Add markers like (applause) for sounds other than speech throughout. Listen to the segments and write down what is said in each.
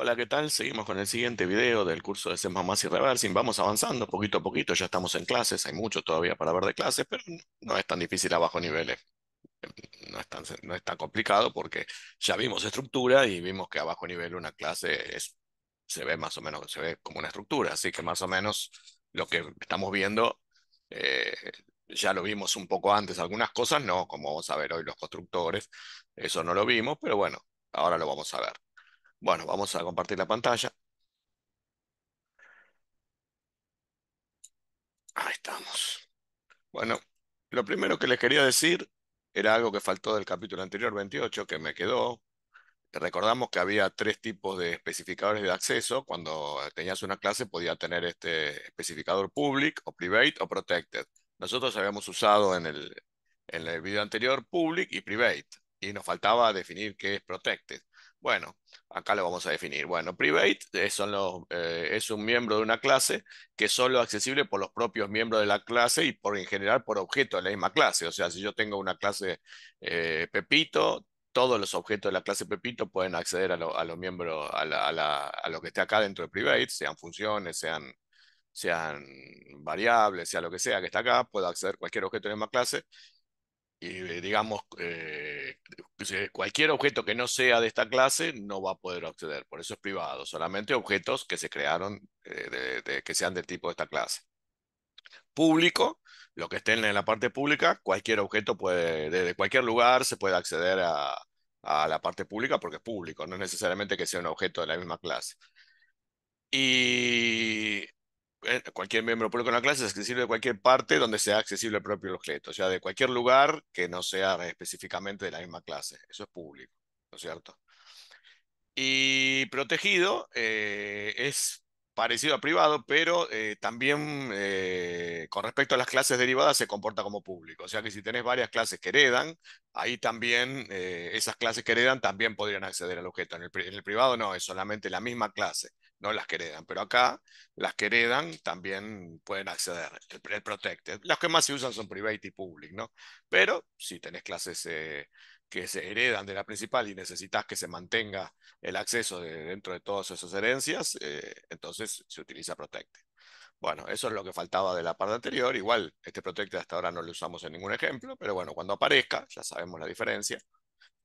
Hola, ¿qué tal? Seguimos con el siguiente video del curso de C++ y Reversing. Vamos avanzando poquito a poquito, ya estamos en clases, hay mucho todavía para ver de clases, pero no es tan difícil a bajo nivel, eh. no es tan, no es tan complicado porque ya vimos estructura y vimos que a bajo nivel una clase se ve más o menos, se ve como una estructura, así que más o menos lo que estamos viendo eh, ya lo vimos un poco antes, algunas cosas no, como vamos a ver hoy los constructores, eso no lo vimos, pero bueno, ahora lo vamos a ver. Bueno, vamos a compartir la pantalla. Ahí estamos. Bueno, lo primero que les quería decir era algo que faltó del capítulo anterior 28, que me quedó. Recordamos que había tres tipos de especificadores de acceso. Cuando tenías una clase podía tener este especificador public o private o protected. Nosotros habíamos usado en el, en el video anterior public y private y nos faltaba definir qué es protected. Bueno, acá lo vamos a definir. Bueno, private es, eh, es un miembro de una clase que es solo accesible por los propios miembros de la clase y por en general por objetos de la misma clase. O sea, si yo tengo una clase eh, Pepito, todos los objetos de la clase Pepito pueden acceder a, los miembros, a, lo que esté acá dentro de private, sean funciones, sean, variables, sea lo que sea que está acá, puedo acceder cualquier objeto de la misma clase y digamos, eh, cualquier objeto que no sea de esta clase no va a poder acceder, por eso es privado, solamente objetos que se crearon, eh, que sean del tipo de esta clase. Público, lo que esté en la parte pública, cualquier objeto puede, desde cualquier lugar se puede acceder a, a la parte pública porque es público, no es necesariamente que sea un objeto de la misma clase. Y cualquier miembro público de una clase es accesible de cualquier parte donde sea accesible el propio objeto, o sea, de cualquier lugar que no sea específicamente de la misma clase. Eso es público, ¿no es cierto? Y protegido eh, es parecido a privado, pero eh, también con respecto a las clases derivadas se comporta como público. O sea que si tenés varias clases que heredan, ahí también esas clases que heredan también podrían acceder al objeto. En en el privado no, es solamente la misma clase no las que heredan, pero acá las que heredan también pueden acceder, el, protected. Las que más se usan son private y public, ¿no? Pero si tenés clases eh, que se heredan de la principal y necesitas que se mantenga el acceso dentro de todas esas herencias, eh, entonces se utiliza protected. Bueno, eso es lo que faltaba de la parte anterior. Igual, este protected hasta ahora no lo usamos en ningún ejemplo, pero bueno, cuando aparezca, ya sabemos la diferencia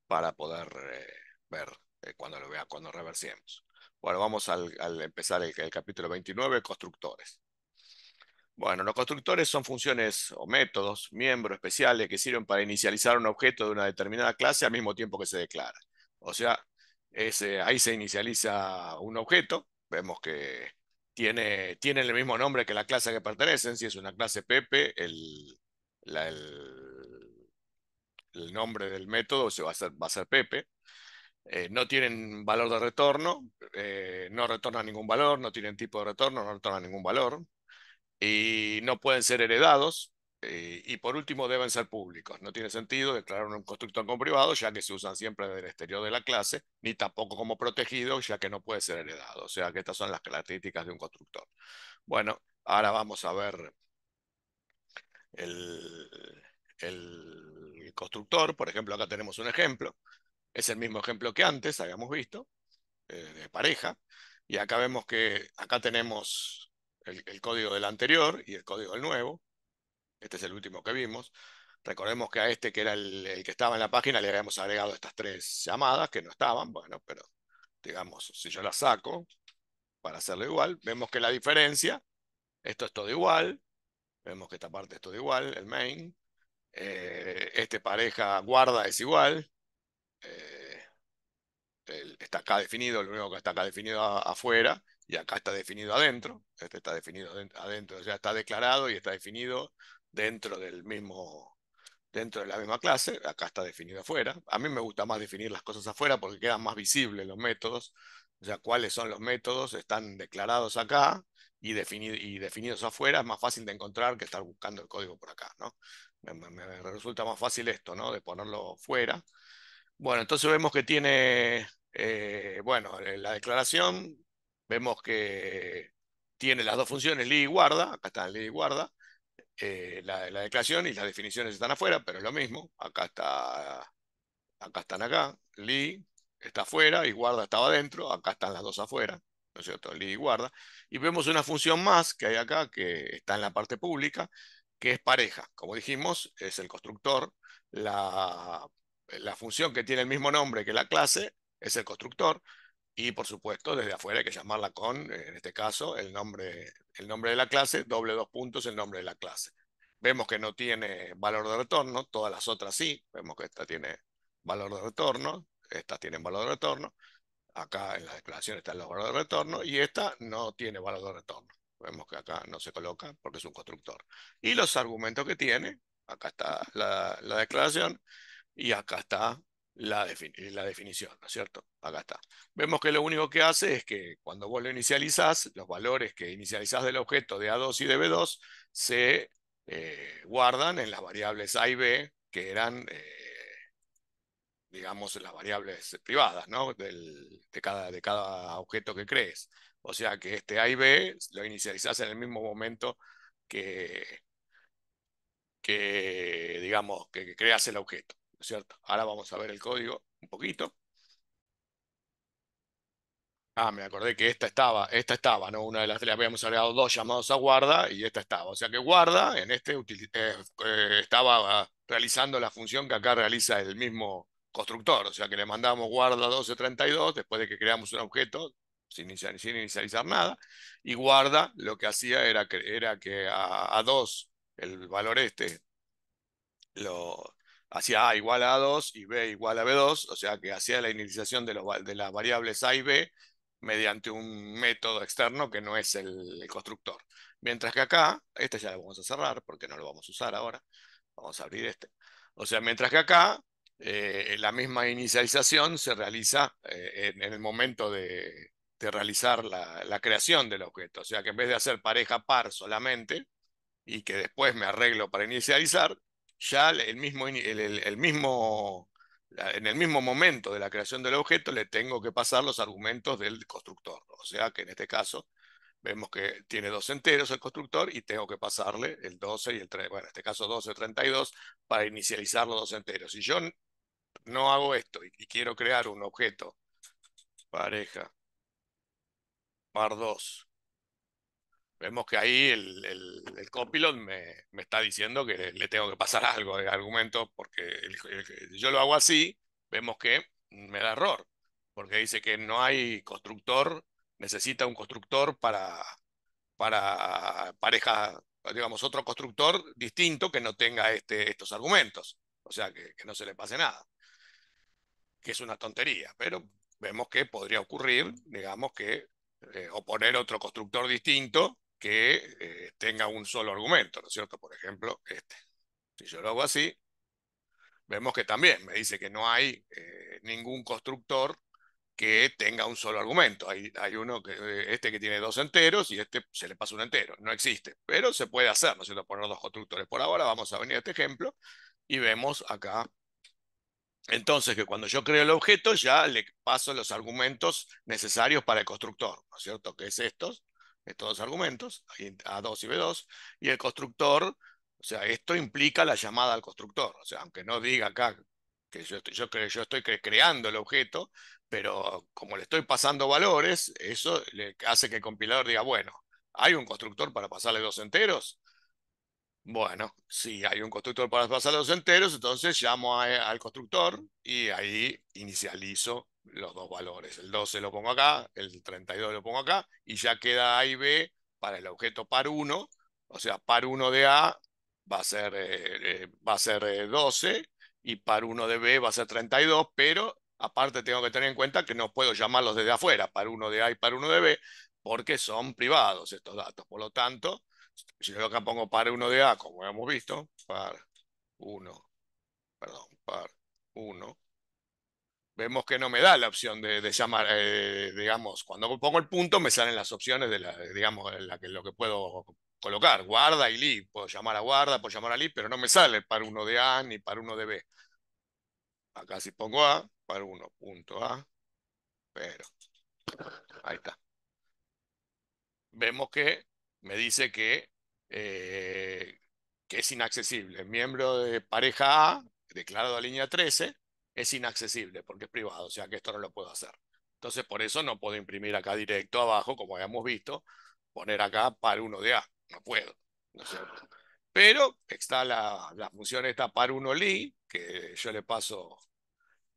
para poder eh, ver cuando lo vea, cuando reversiemos. Bueno, vamos al, empezar el, capítulo 29, constructores. Bueno, los constructores son funciones o métodos, miembros especiales que sirven para inicializar un objeto de una determinada clase al mismo tiempo que se declara. O sea, ahí se inicializa un objeto, vemos que tiene, tiene el mismo nombre que la clase a que pertenecen, si es una clase Pepe, el, el, nombre del método se va a ser, va a ser Pepe. Eh, no tienen valor de retorno, eh, no retornan ningún valor, no tienen tipo de retorno, no retornan ningún valor, y no pueden ser heredados, eh, y por último deben ser públicos. No tiene sentido declarar un constructor como privado, ya que se usan siempre del exterior de la clase, ni tampoco como protegido, ya que no puede ser heredado. O sea que estas son las características de un constructor. Bueno, ahora vamos a ver el, el constructor. Por ejemplo, acá tenemos un ejemplo. Es el mismo ejemplo que antes habíamos visto, eh, de pareja. Y acá vemos que acá tenemos el, código del anterior y el código del nuevo. Este es el último que vimos. Recordemos que a este, que era el, que estaba en la página, le habíamos agregado estas tres llamadas que no estaban. Bueno, pero digamos, si yo las saco para hacerlo igual, vemos que la diferencia, esto es todo igual. Vemos que esta parte es todo igual, el main. Eh, este pareja guarda es igual. Eh, está acá definido, lo único que está acá definido afuera y acá está definido adentro. Este está definido adentro, sea, está declarado y está definido dentro del mismo, dentro de la misma clase. Acá está definido afuera. A mí me gusta más definir las cosas afuera porque quedan más visibles los métodos. O sea, cuáles son los métodos están declarados acá y, y definidos afuera. Es más fácil de encontrar que estar buscando el código por acá, ¿no? Me, me resulta más fácil esto, ¿no? De ponerlo fuera bueno, entonces vemos que tiene, eh, bueno, la declaración, vemos que tiene las dos funciones li y guarda, acá está li y guarda, eh, la, declaración y las definiciones están afuera, pero es lo mismo, acá está, acá están acá, li, está afuera y guarda estaba adentro, acá están las dos afuera, ¿no es cierto? Lee y guarda. Y vemos una función más que hay acá, que está en la parte pública, que es pareja. Como dijimos, es el constructor. La, la función que tiene el mismo nombre que la clase es el constructor. Y por supuesto, desde afuera hay que llamarla con, en este caso, el nombre, el nombre de la clase, doble dos puntos, el nombre de la clase. Vemos que no tiene valor de retorno, todas las otras sí. Vemos que esta tiene valor de retorno, estas tienen valor de retorno. Acá en la declaración están los valores de retorno y esta no tiene valor de retorno. Vemos que acá no se coloca porque es un constructor. Y los argumentos que tiene, acá está la, la declaración y acá está la, la, definición, ¿no es cierto? Acá está. Vemos que lo único que hace es que cuando vos lo inicializás, los valores que inicializás del objeto de A2 y de B2 se eh, guardan en las variables A y B, que eran, eh, digamos, las variables privadas, ¿no? Del, de, cada, de cada objeto que crees. O sea que este A y B lo inicializás en el mismo momento que, que digamos, que creas el objeto. ¿Cierto? Ahora vamos a ver el código un poquito. Ah, me acordé que esta estaba, esta estaba, ¿no? Una de las le habíamos agregado dos llamados a guarda y esta estaba. O sea que guarda en este eh, eh, estaba realizando la función que acá realiza el mismo constructor. O sea que le mandamos guarda 1232 después de que creamos un objeto sin, inicializar nada. Y guarda lo que hacía era que, era que a, a 2, el valor este, lo, hacía A igual a A2 y B igual a B2, o sea que hacía la inicialización de, de las variables A y B mediante un método externo que no es el, constructor. Mientras que acá, este ya lo vamos a cerrar porque no lo vamos a usar ahora, vamos a abrir este. O sea, mientras que acá eh, la misma inicialización se realiza eh, en, el momento de, realizar la, la, creación del objeto. O sea que en vez de hacer pareja par solamente y que después me arreglo para inicializar, ya el mismo, el, mismo, en el mismo momento de la creación del objeto le tengo que pasar los argumentos del constructor. O sea que en este caso vemos que tiene dos enteros el constructor y tengo que pasarle el 12 y el 3, bueno, en este caso 12, 32 para inicializar los dos enteros. Si yo no hago esto y, quiero crear un objeto pareja par 2 Vemos que ahí el, el, copilot me, está diciendo que le, tengo que pasar (laughs) algo de argumento porque yo lo hago así, vemos que me da error, porque dice que no hay constructor, necesita un constructor para, para pareja, digamos, otro constructor distinto que no tenga este, estos argumentos, o sea, que, que no se le pase nada, que es una tontería, pero vemos que podría ocurrir, digamos, que eh, o poner otro constructor distinto que eh, tenga un solo argumento, ¿no es cierto? Por ejemplo, este. Si yo lo hago así, vemos que también me dice que no hay eh, ningún constructor que tenga un solo argumento. Hay, hay uno, que, este que tiene dos enteros y este se le pasa un entero. No existe, pero se puede hacer, ¿no es cierto? Poner dos constructores. Por ahora vamos a venir a este ejemplo y vemos acá entonces, que cuando yo creo el objeto, ya le paso los argumentos necesarios para el constructor, ¿no es cierto? Que es estos, estos dos argumentos, A2 y B2, y el constructor, o sea, esto implica la llamada al constructor, o sea, aunque no diga acá que yo estoy, yo, yo estoy creando el objeto, pero como le estoy pasando valores, eso le hace que el compilador diga, bueno, ¿hay un constructor para pasarle dos enteros? Bueno, si hay un constructor para pasar los enteros, entonces llamo al constructor y ahí inicializo los dos valores. El 12 lo pongo acá, el 32 lo pongo acá, y ya queda A y B para el objeto par 1, o sea, par 1 de A va a ser, eh, eh, va a ser 12 eh, y par 1 de B va a ser 32, pero aparte tengo que tener en cuenta que no puedo llamarlos desde afuera, par 1 de A y par 1 de B, porque son privados estos datos. Por lo tanto, si yo acá pongo par 1 de A, como hemos visto, par 1, perdón, par 1, vemos que no me da la opción de, llamar, eh, digamos, cuando pongo el punto me salen las opciones de la, digamos, la que, lo que puedo colocar, guarda y leave, puedo llamar a guarda, puedo llamar a leave, pero no me sale para uno de A ni para uno de B. Acá si pongo A, para 1, punto A, pero, ahí está. Vemos que me dice que, eh, que es inaccesible. Miembro de pareja A, declarado a línea 13, es inaccesible porque es privado, o sea que esto no lo puedo hacer. Entonces, por eso no puedo imprimir acá directo abajo, como habíamos visto, poner acá par 1 de A. No puedo, ¿no cierto? Pero está la, la función esta par 1 li, que yo le paso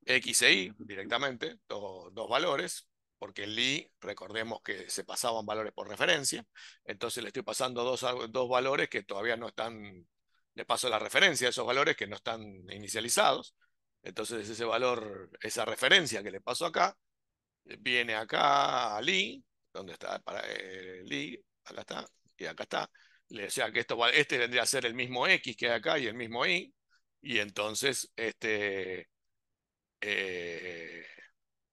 x e y directamente, dos, dos valores, porque el li, recordemos que se pasaban valores por referencia, entonces le estoy pasando dos, dos valores que todavía no están, le paso la referencia a esos valores que no están inicializados, entonces ese valor, esa referencia que le paso acá, viene acá a li, donde está para eh, li, acá está, y acá está, o sea que esto, este vendría a ser el mismo x que hay acá y el mismo y, y entonces este eh,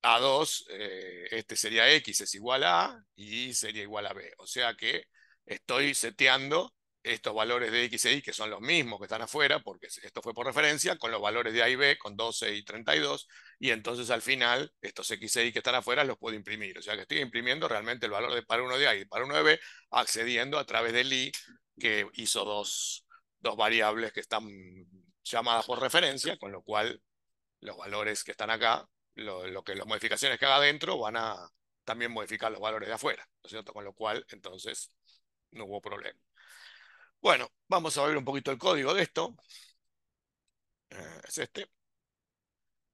A2, eh, este sería X es igual a A y sería igual a B. O sea que estoy seteando estos valores de X e Y, que son los mismos que están afuera, porque esto fue por referencia, con los valores de A y B, con 12 y 32, y entonces al final estos X e Y que están afuera los puedo imprimir. O sea que estoy imprimiendo realmente el valor de para 1 de A y para 1 de B, accediendo a través del I, que hizo dos, dos variables que están llamadas por referencia, con lo cual los valores que están acá, lo, que las modificaciones que haga adentro van a también modificar los valores de afuera, ¿no es cierto? Con lo cual, entonces, no hubo problema. Bueno, vamos a ver un poquito el código de esto. Eh, es este.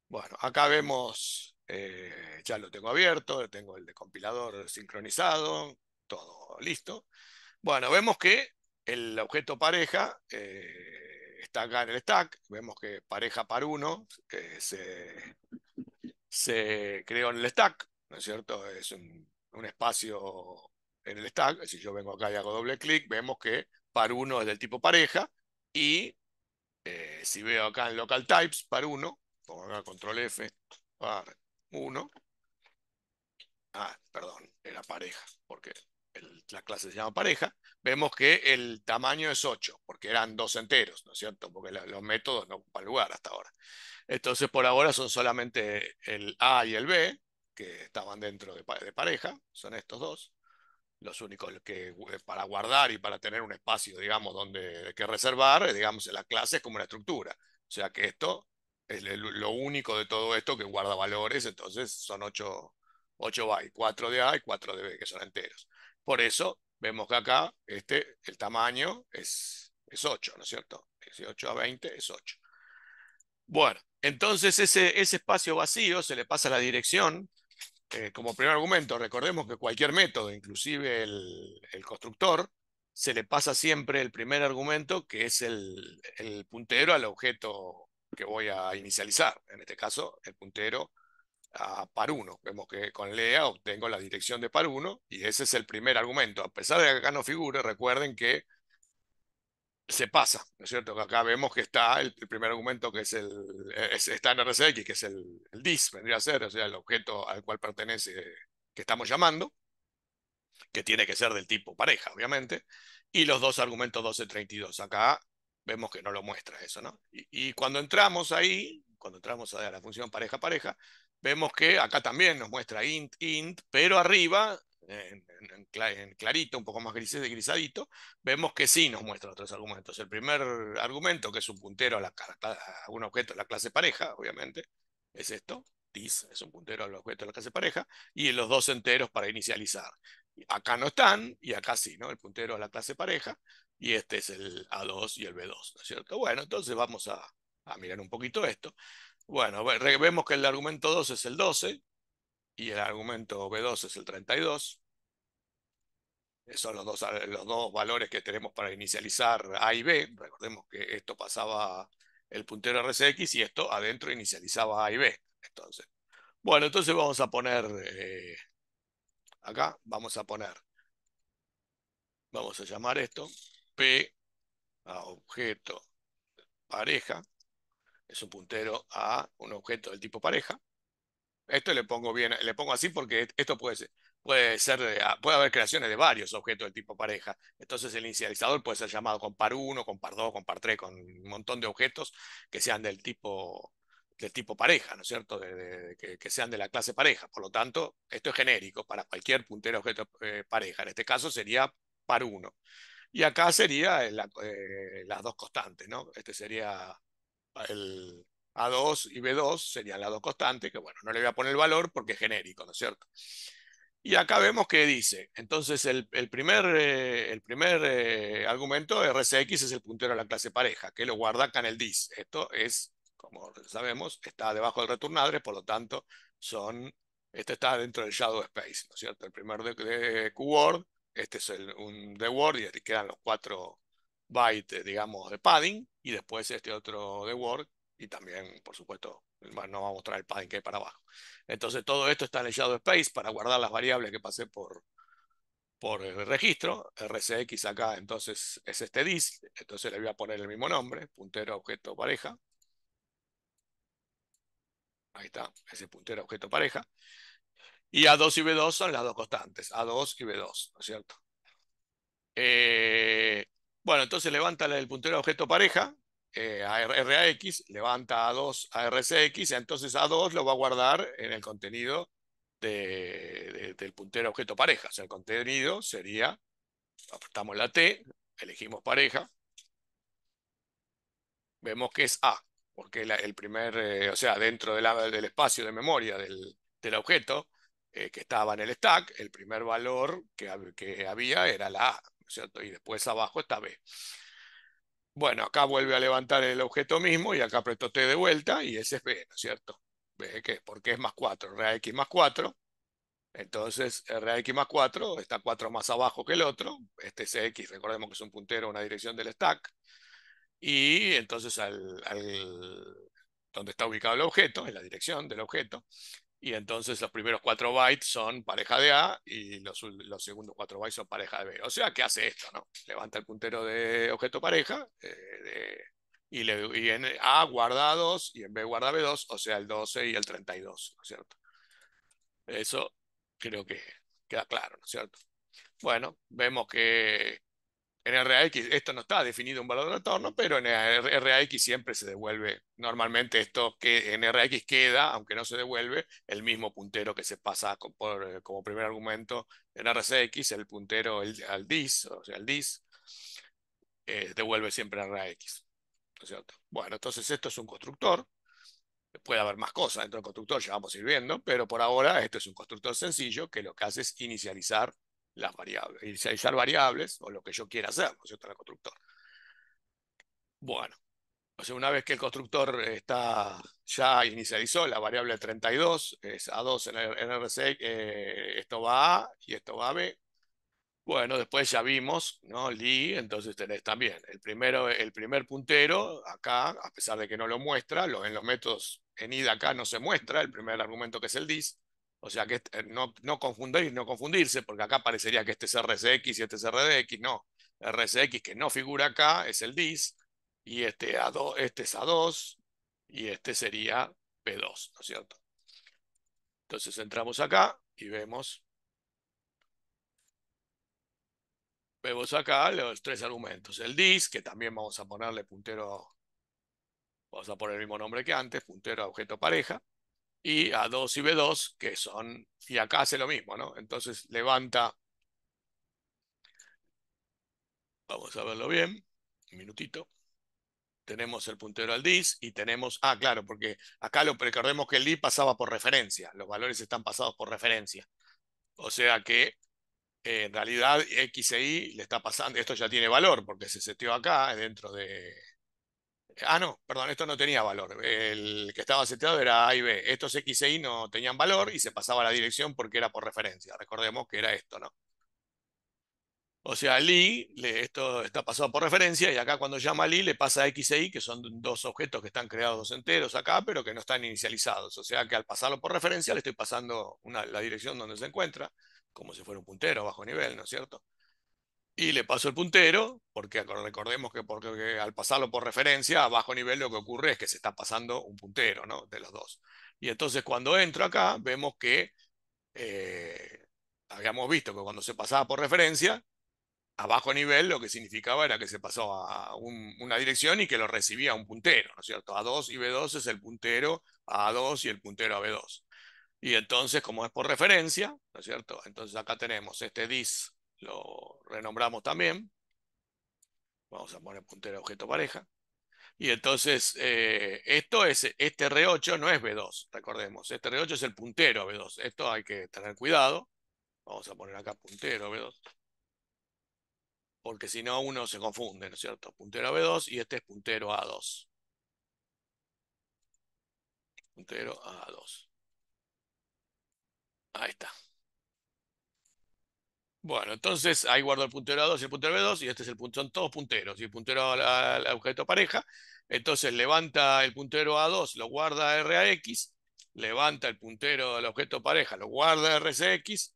Bueno, acá vemos, eh, ya lo tengo abierto, tengo el de compilador sincronizado, todo listo. Bueno, vemos que el objeto pareja eh, está acá en el stack, vemos que pareja par 1 se, se, creó en el stack, ¿no es cierto? Es un, espacio en el stack, si yo vengo acá y hago doble clic, vemos que par 1 es del tipo pareja, y eh, si veo acá en local types, par 1, pongo acá control F, par 1, ah, perdón, era pareja, porque la clase se llama pareja, vemos que el tamaño es 8, porque eran dos enteros, ¿no es cierto? Porque los métodos no ocupan lugar hasta ahora. Entonces, por ahora son solamente el A y el B, que estaban dentro de, pareja, son estos dos, los únicos que eh, para guardar y para tener un espacio, digamos, donde que reservar, digamos, en la clase es como una estructura. O sea que esto es lo único de todo esto que guarda valores, entonces son 8, 8 bytes, 4 de A y 4 de B, que son enteros. Por eso vemos que acá este, el tamaño es, es 8, ¿no es cierto? 18 a 20 es 8. Bueno, entonces ese, ese espacio vacío se le pasa la dirección eh, como primer argumento. Recordemos que cualquier método, inclusive el, constructor, se le pasa siempre el primer argumento, que es el, el puntero al objeto que voy a inicializar. En este caso, el puntero a par 1. Vemos que con LEA obtengo la dirección de par 1 y ese es el primer argumento. A pesar de que acá no figure, recuerden que se pasa, ¿no es cierto? Acá vemos que está el, primer argumento que es el, está en RCX, que es el, dis, vendría a ser, o sea, el objeto al cual pertenece que estamos llamando, que tiene que ser del tipo pareja, obviamente, y los dos argumentos 12 y 32. Acá vemos que no lo muestra eso, ¿no? Y, y cuando entramos ahí, cuando entramos a la función pareja-pareja, vemos que acá también nos muestra int, int, pero arriba, en, clarito, un poco más gris, grisadito, vemos que sí nos muestra otros argumentos. El primer argumento, que es un puntero a, un objeto de la clase pareja, obviamente, es esto, this, es un puntero al objeto de la clase pareja, y los dos enteros para inicializar. Acá no están, y acá sí, ¿no? El puntero a la clase pareja, y este es el A2 y el B2, ¿no es cierto? Bueno, entonces vamos a, a mirar un poquito esto. Bueno, vemos que el argumento 2 es el 12 y el argumento B2 es el 32. Esos son los dos, los dos valores que tenemos para inicializar A y B. Recordemos que esto pasaba el puntero RCX y esto adentro inicializaba A y B. Entonces, bueno, entonces vamos a poner eh, acá, vamos a poner, vamos a llamar esto P a objeto pareja es un puntero a un objeto del tipo pareja. Esto le pongo bien, le pongo así porque esto puede ser, puede ser, ah, puede haber creaciones de varios objetos del tipo pareja. Entonces el inicializador puede ser llamado con par 1, con par 2, con par 3, con un montón de objetos que sean del tipo, del tipo pareja, ¿no es cierto? que, sean de la clase pareja. Por lo tanto, esto es genérico para cualquier puntero objeto eh, pareja. En este caso sería par 1. Y acá sería eh, las dos constantes, ¿no? Este sería el A2 y B2 serían las dos constantes, que bueno, no le voy a poner el valor porque es genérico, ¿no es cierto? Y acá vemos que dice, entonces el, primer, el primer eh, eh, argumento RCX es el puntero de la clase pareja, que lo guarda acá en el dis. Esto es, como sabemos, está debajo del returnadre, por lo tanto, son, este está dentro del shadow space, ¿no es cierto? El primer de, de QWord, este es el, un de Word y quedan los cuatro bytes, digamos, de padding, y después este otro de Word, y también, por supuesto, no va a mostrar el padding que hay para abajo. Entonces todo esto está en el shadow space para guardar las variables que pasé por, por el registro. RCX acá entonces es este dis, entonces le voy a poner el mismo nombre, puntero objeto pareja. Ahí está, ese puntero objeto pareja. Y A2 y B2 son las dos constantes, A2 y B2, ¿no es cierto? Eh, bueno, entonces levanta el puntero objeto pareja, eh, RAX, levanta a 2 a RCX, entonces A2 lo va a guardar en el contenido del puntero objeto pareja. O sea, el contenido sería, apretamos la T, elegimos pareja, vemos que es A, porque el primer, eh, o sea, dentro del espacio de memoria del, objeto eh, que estaba en el stack, el primer valor que, que había era la A, ¿cierto? Y después abajo está B. Bueno, acá vuelve a levantar el objeto mismo y acá apretó T de vuelta y ese es B, ¿no es cierto? ¿Ve qué? Porque es más 4, RAX más 4. Entonces, RAX más 4 está 4 más abajo que el otro. Este es X, recordemos que es un puntero una dirección del stack. Y entonces al, donde está ubicado el objeto, en la dirección del objeto, y entonces los primeros 4 bytes son pareja de A y los, segundos 4 bytes son pareja de B. O sea, ¿qué hace esto? No? Levanta el puntero de objeto pareja eh, y, le, en A guarda 2 y en B guarda B2, o sea, el 12 y el 32, ¿no es cierto? Eso creo que queda claro, ¿no es cierto? Bueno, vemos que en RAX esto no está definido un valor de retorno, pero en RAX siempre se devuelve. Normalmente esto que en RAX queda, aunque no se devuelve, el mismo puntero que se pasa como primer argumento en RCX, el puntero al DIS, o sea, el DIS, eh, devuelve siempre RAX. Bueno, entonces esto es un constructor. Puede haber más cosas dentro del constructor, ya vamos a ir viendo, pero por ahora esto es un constructor sencillo que lo que hace es inicializar las variables, inicializar variables o lo que yo quiera hacer, ¿no es cierto?, el constructor. Bueno, o una vez que el constructor está, ya inicializó la variable 32, es A2 en el RC, eh, esto va A y esto va a B. Bueno, después ya vimos, ¿no? Li, entonces tenés también el, primero, el primer puntero, acá, a pesar de que no lo muestra, lo, en los métodos en id acá no se muestra, el primer argumento que es el dis, o sea, que eh, no, no confundir, no confundirse, porque acá parecería que este es RCX y este es RDX. No, RCX que no figura acá es el DIS, y este, A2, este es A2, y este sería P2, ¿no es cierto? Entonces entramos acá y vemos, vemos acá los tres argumentos. El DIS, que también vamos a ponerle puntero, vamos a poner el mismo nombre que antes, puntero a objeto pareja y A2 y B2, que son, y acá hace lo mismo, ¿no? Entonces levanta, vamos a verlo bien, un minutito. Tenemos el puntero al DIS y tenemos, ah, claro, porque acá lo recordemos que el DIS pasaba por referencia, los valores están pasados por referencia. O sea que eh, en realidad X e Y le está pasando, esto ya tiene valor porque se seteó acá dentro de, Ah, no, perdón, esto no tenía valor. El que estaba seteado era A y B. Estos X e Y no tenían valor y se pasaba la dirección porque era por referencia. Recordemos que era esto, ¿no? O sea, Li, esto está pasado por referencia y acá cuando llama Li le pasa a X e Y, que son dos objetos que están creados enteros acá, pero que no están inicializados. O sea que al pasarlo por referencia le estoy pasando la dirección donde se encuentra, como si fuera un puntero bajo nivel, ¿no es cierto? Y le paso el puntero, porque recordemos que, porque al pasarlo por referencia, a bajo nivel lo que ocurre es que se está pasando un puntero, ¿no? De los dos. Y entonces cuando entro acá, vemos que eh, habíamos visto que cuando se pasaba por referencia, a bajo nivel lo que significaba era que se pasó a una dirección y que lo recibía un puntero, ¿no es cierto? A2 y B2 es el puntero a A2 y el puntero a B2. Y entonces, como es por referencia, ¿no es cierto? Entonces acá tenemos este dis lo renombramos también. Vamos a poner puntero objeto pareja. Y entonces, eh, esto es, este R8 no es B2, recordemos. Este R8 es el puntero B2. Esto hay que tener cuidado. Vamos a poner acá puntero B2. Porque si no, uno se confunde, ¿no es cierto? Puntero B2 y este es puntero A2. Puntero A2. Ahí está. Bueno, entonces ahí guardo el puntero A2 y el puntero B2 y este es el punto, son todos punteros y el puntero al, objeto pareja. Entonces levanta el puntero A2, lo guarda RAX, levanta el puntero al objeto pareja, lo guarda RCX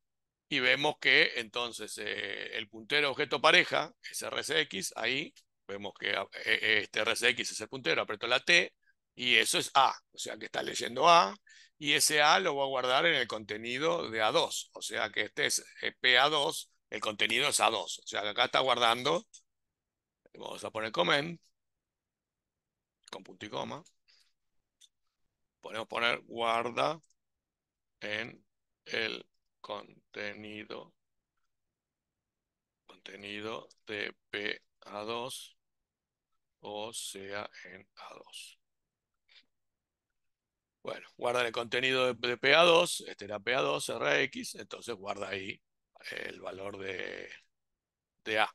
y vemos que entonces eh, el puntero objeto pareja es RCX, ahí vemos que eh, eh, este RCX es el puntero, aprieto la T y eso es A, o sea que está leyendo A y ese A lo voy a guardar en el contenido de A2, o sea que este es PA2, el contenido es A2, o sea que acá está guardando, vamos a poner comment, con punto y coma, podemos poner guarda en el contenido, contenido de PA2, o sea en A2. Bueno, guarda el contenido de, PA2, este era PA2, RX, entonces guarda ahí el valor de, de A,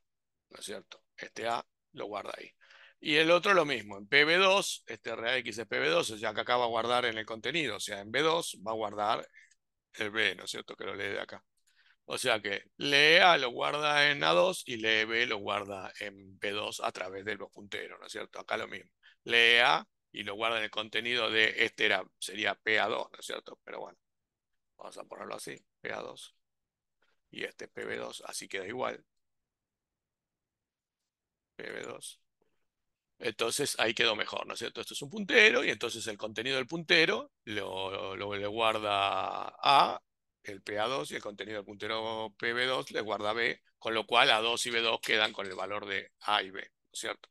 ¿no es cierto? Este A lo guarda ahí. Y el otro lo mismo, en PB2, este RX es PB2, o sea que acá va a guardar en el contenido, o sea, en B2 va a guardar el B, ¿no es cierto? Que lo lee de acá. O sea que lee A lo guarda en A2 y lee B lo guarda en B2 a través de los punteros, ¿no es cierto? Acá lo mismo. Lee A y lo guarda en el contenido de este era, sería PA2, ¿no es cierto? Pero bueno, vamos a ponerlo así, PA2. Y este es PB2, así queda igual. PB2. Entonces ahí quedó mejor, ¿no es cierto? Esto es un puntero y entonces el contenido del puntero lo, lo, le guarda A, el PA2 y el contenido del puntero PB2 le guarda B, con lo cual A2 y B2 quedan con el valor de A y B, ¿no es cierto?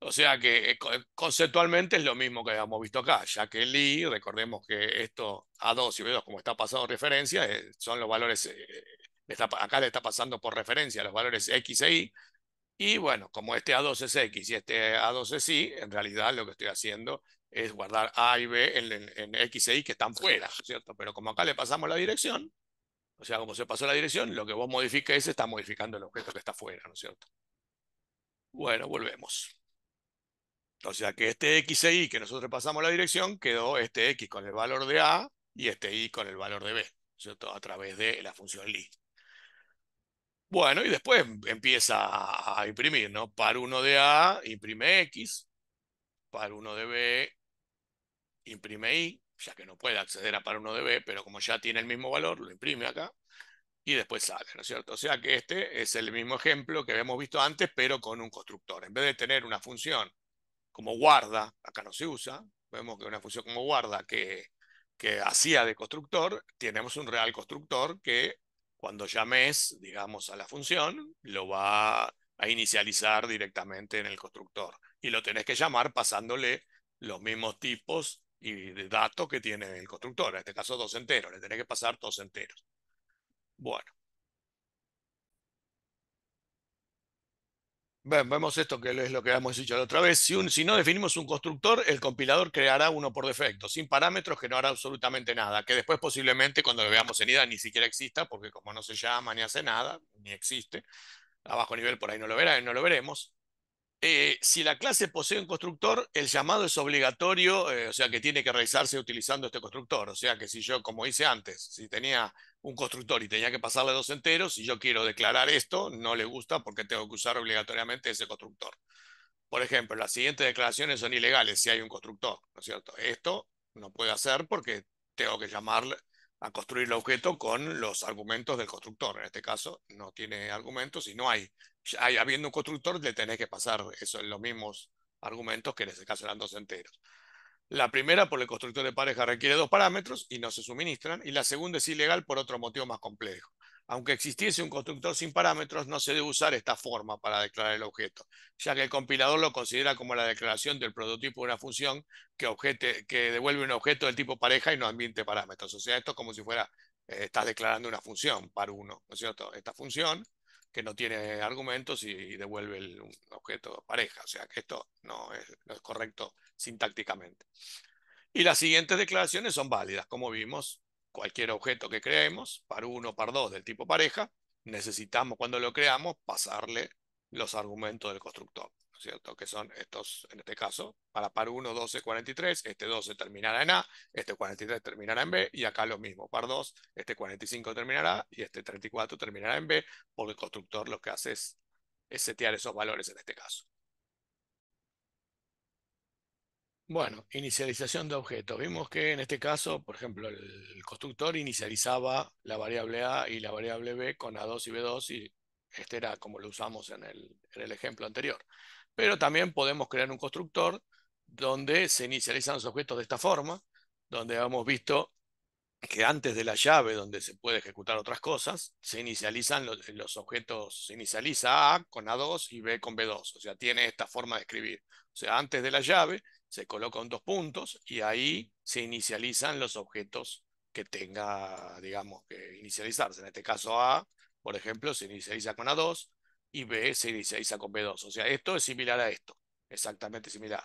O sea que eh, conceptualmente es lo mismo que habíamos visto acá, ya que el I, recordemos que esto A2 y B2, como está pasando referencia, eh, son los valores, eh, acá le está pasando por referencia los valores X e Y, y bueno, como este A2 es X y este A2 es Y, en realidad lo que estoy haciendo es guardar A y B en, X e Y que están fuera, ¿cierto? Pero como acá le pasamos la dirección, o sea, como se pasó la dirección, lo que vos modifiques está modificando el objeto que está fuera, ¿no es cierto? Bueno, volvemos. O sea que este x e y que nosotros pasamos la dirección quedó este x con el valor de a y este y con el valor de b, ¿cierto? A través de la función li. Bueno, y después empieza a imprimir, ¿no? Par 1 de a imprime x, par 1 de b imprime y, ya que no puede acceder a par 1 de b, pero como ya tiene el mismo valor, lo imprime acá y después sale, ¿no es cierto? O sea que este es el mismo ejemplo que habíamos visto antes, pero con un constructor. En vez de tener una función como guarda, acá no se usa, vemos que una función como guarda que, que hacía de constructor, tenemos un real constructor que cuando llames, digamos, a la función, lo va a inicializar directamente en el constructor. Y lo tenés que llamar pasándole los mismos tipos y de datos que tiene el constructor. En este caso, dos enteros. Le tenés que pasar dos enteros. Bueno. Vemos esto que es lo que hemos dicho la otra vez. Si, no definimos un constructor, el compilador creará uno por defecto, sin parámetros que no hará absolutamente nada, que después posiblemente cuando lo veamos en IDA ni siquiera exista, porque como no se llama ni hace nada, ni existe, a bajo nivel por ahí no lo, verá, no lo veremos. Eh, si la clase posee un constructor, el llamado es obligatorio, eh, o sea que tiene que realizarse utilizando este constructor. O sea que si yo, como hice antes, si tenía un constructor y tenía que pasarle dos enteros, si yo quiero declarar esto, no le gusta porque tengo que usar obligatoriamente ese constructor. Por ejemplo, las siguientes declaraciones son ilegales si hay un constructor, ¿no es cierto? Esto no puede hacer porque tengo que llamarle a construir el objeto con los argumentos del constructor. En este caso no tiene argumentos y no hay habiendo un constructor, le tenés que pasar eso, los mismos argumentos que en este caso eran dos enteros. La primera, por el constructor de pareja, requiere dos parámetros y no se suministran. Y la segunda es ilegal por otro motivo más complejo. Aunque existiese un constructor sin parámetros, no se debe usar esta forma para declarar el objeto, ya que el compilador lo considera como la declaración del prototipo de una función que, devuelve un objeto del tipo pareja y no admite parámetros. O sea, esto es como si fuera, eh, estás declarando una función par uno, ¿no es cierto? Esta función que no tiene argumentos y devuelve el, objeto pareja. O sea que esto no es, no es correcto sintácticamente. Y las siguientes declaraciones son válidas. Como vimos, cualquier objeto que creemos, par 1, par 2 del tipo pareja, necesitamos cuando lo creamos pasarle los argumentos del constructor. ¿Cierto? Que son estos, en este caso, para par 1, 12, 43, este 12 terminará en A, este 43 terminará en B, y acá lo mismo, par 2, este 45 terminará y este 34 terminará en B, porque el constructor lo que hace es, es setear esos valores en este caso. Bueno, inicialización de objetos. Vimos que en este caso, por ejemplo, el constructor inicializaba la variable A y la variable B con A2 y B2 y este era como lo usamos en el, en el ejemplo anterior. Pero también podemos crear un constructor donde se inicializan los objetos de esta forma, donde hemos visto que antes de la llave donde se puede ejecutar otras cosas, se inicializan los, objetos, se inicializa A con A2 y B con B2, o sea, tiene esta forma de escribir. O sea, antes de la llave se colocan dos puntos y ahí se inicializan los objetos que tenga, digamos, que inicializarse. En este caso A, por ejemplo, se inicializa con A2 y B se inicializa con B2. O sea, esto es similar a esto, exactamente similar.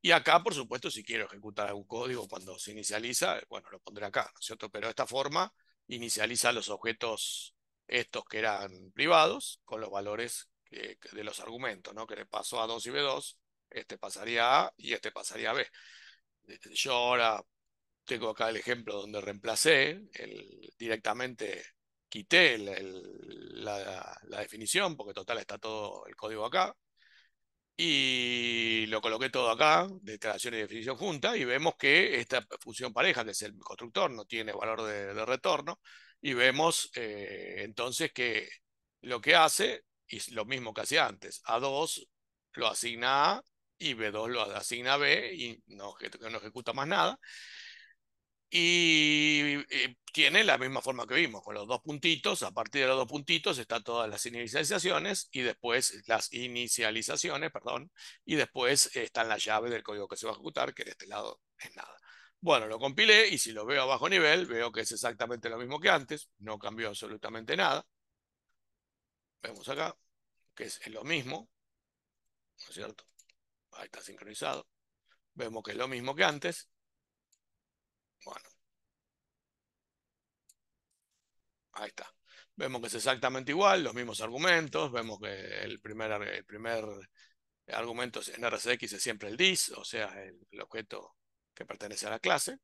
Y acá, por supuesto, si quiero ejecutar algún código cuando se inicializa, bueno, lo pondré acá, ¿no es cierto? Pero de esta forma inicializa los objetos estos que eran privados con los valores de los argumentos, ¿no? Que le paso a 2 y B2, este pasaría A y este pasaría a B. Yo ahora tengo acá el ejemplo donde reemplacé, directamente quité la, definición, porque total está todo el código acá, y lo coloqué todo acá, declaración y definición junta, y vemos que esta función pareja, que es el constructor, no tiene valor de, retorno, y vemos eh, entonces que lo que hace, es lo mismo que hacía antes, A2 lo asigna A y B2 lo asigna a B y no, no ejecuta más nada. Y, tiene la misma forma que vimos, con los dos puntitos, a partir de los dos puntitos están todas las inicializaciones y después las inicializaciones, perdón, y después están las llaves del código que se va a ejecutar, que de este lado es nada. Bueno, lo compilé y si lo veo a bajo nivel, veo que es exactamente lo mismo que antes, no cambió absolutamente nada. Vemos acá que es lo mismo, ¿no es cierto? Ahí está sincronizado. Vemos que es lo mismo que antes. Bueno. Ahí está. Vemos que es exactamente igual, los mismos argumentos. Vemos que el primer, el primer argumento en RCX es siempre el dis, o sea, el, objeto que pertenece a la clase.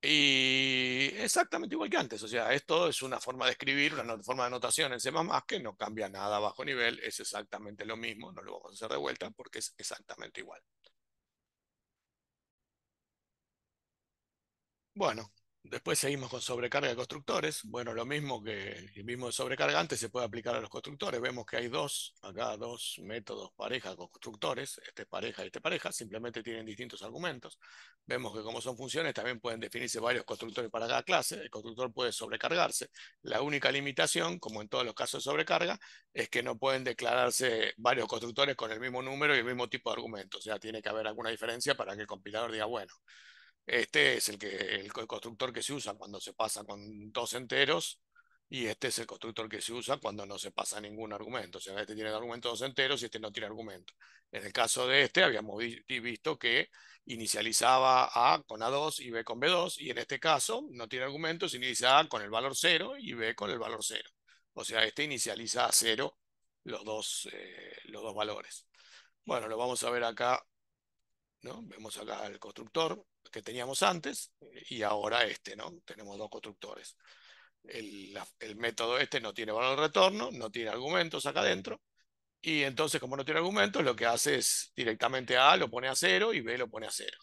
Y exactamente igual que antes, o sea, esto es una forma de escribir, una forma de notación en C++ que no cambia nada bajo nivel, es exactamente lo mismo, no lo vamos a hacer de vuelta porque es exactamente igual. Bueno, Después seguimos con sobrecarga de constructores. Bueno, lo mismo que el mismo sobrecarga antes se puede aplicar a los constructores. Vemos que hay dos, acá dos métodos pareja con constructores, este es pareja y este pareja, simplemente tienen distintos argumentos. Vemos que como son funciones también pueden definirse varios constructores para cada clase. El constructor puede sobrecargarse. La única limitación, como en todos los casos de sobrecarga, es que no pueden declararse varios constructores con el mismo número y el mismo tipo de argumento. O sea, tiene que haber alguna diferencia para que el compilador diga, bueno, este es el, que, el constructor que se usa cuando se pasa con dos enteros y este es el constructor que se usa cuando no se pasa ningún argumento. O sea, este tiene argumentos dos enteros y este no tiene argumento. En el caso de este habíamos visto que inicializaba A con A2 y B con B2 y en este caso no tiene argumentos, inicia A con el valor 0 y B con el valor 0. O sea, este inicializa a 0 los eh, los dos valores. Bueno, lo vamos a ver acá. ¿No? Vemos acá el constructor que teníamos antes y ahora este, ¿no? Tenemos dos constructores. El, método este no tiene valor de retorno, no tiene argumentos acá adentro, y entonces como no tiene argumentos, lo que hace es directamente A lo pone a cero y B lo pone a cero.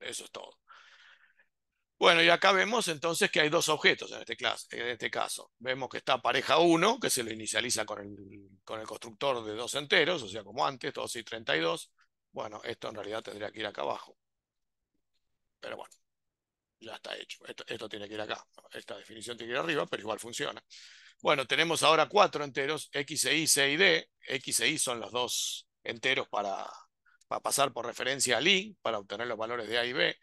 Eso es todo. Bueno, y acá vemos entonces que hay dos objetos en este, clase, en este caso. Vemos que está pareja 1, que se lo inicializa con el, con el constructor de dos enteros, o sea, como antes, 2 y 32. Bueno, esto en realidad tendría que ir acá abajo. Pero bueno, ya está hecho. Esto, tiene que ir acá. Esta definición tiene que ir arriba, pero igual funciona. Bueno, tenemos ahora cuatro enteros, X, e Y, C y D. X e Y son los dos enteros para, para pasar por referencia a Li, para obtener los valores de A y B.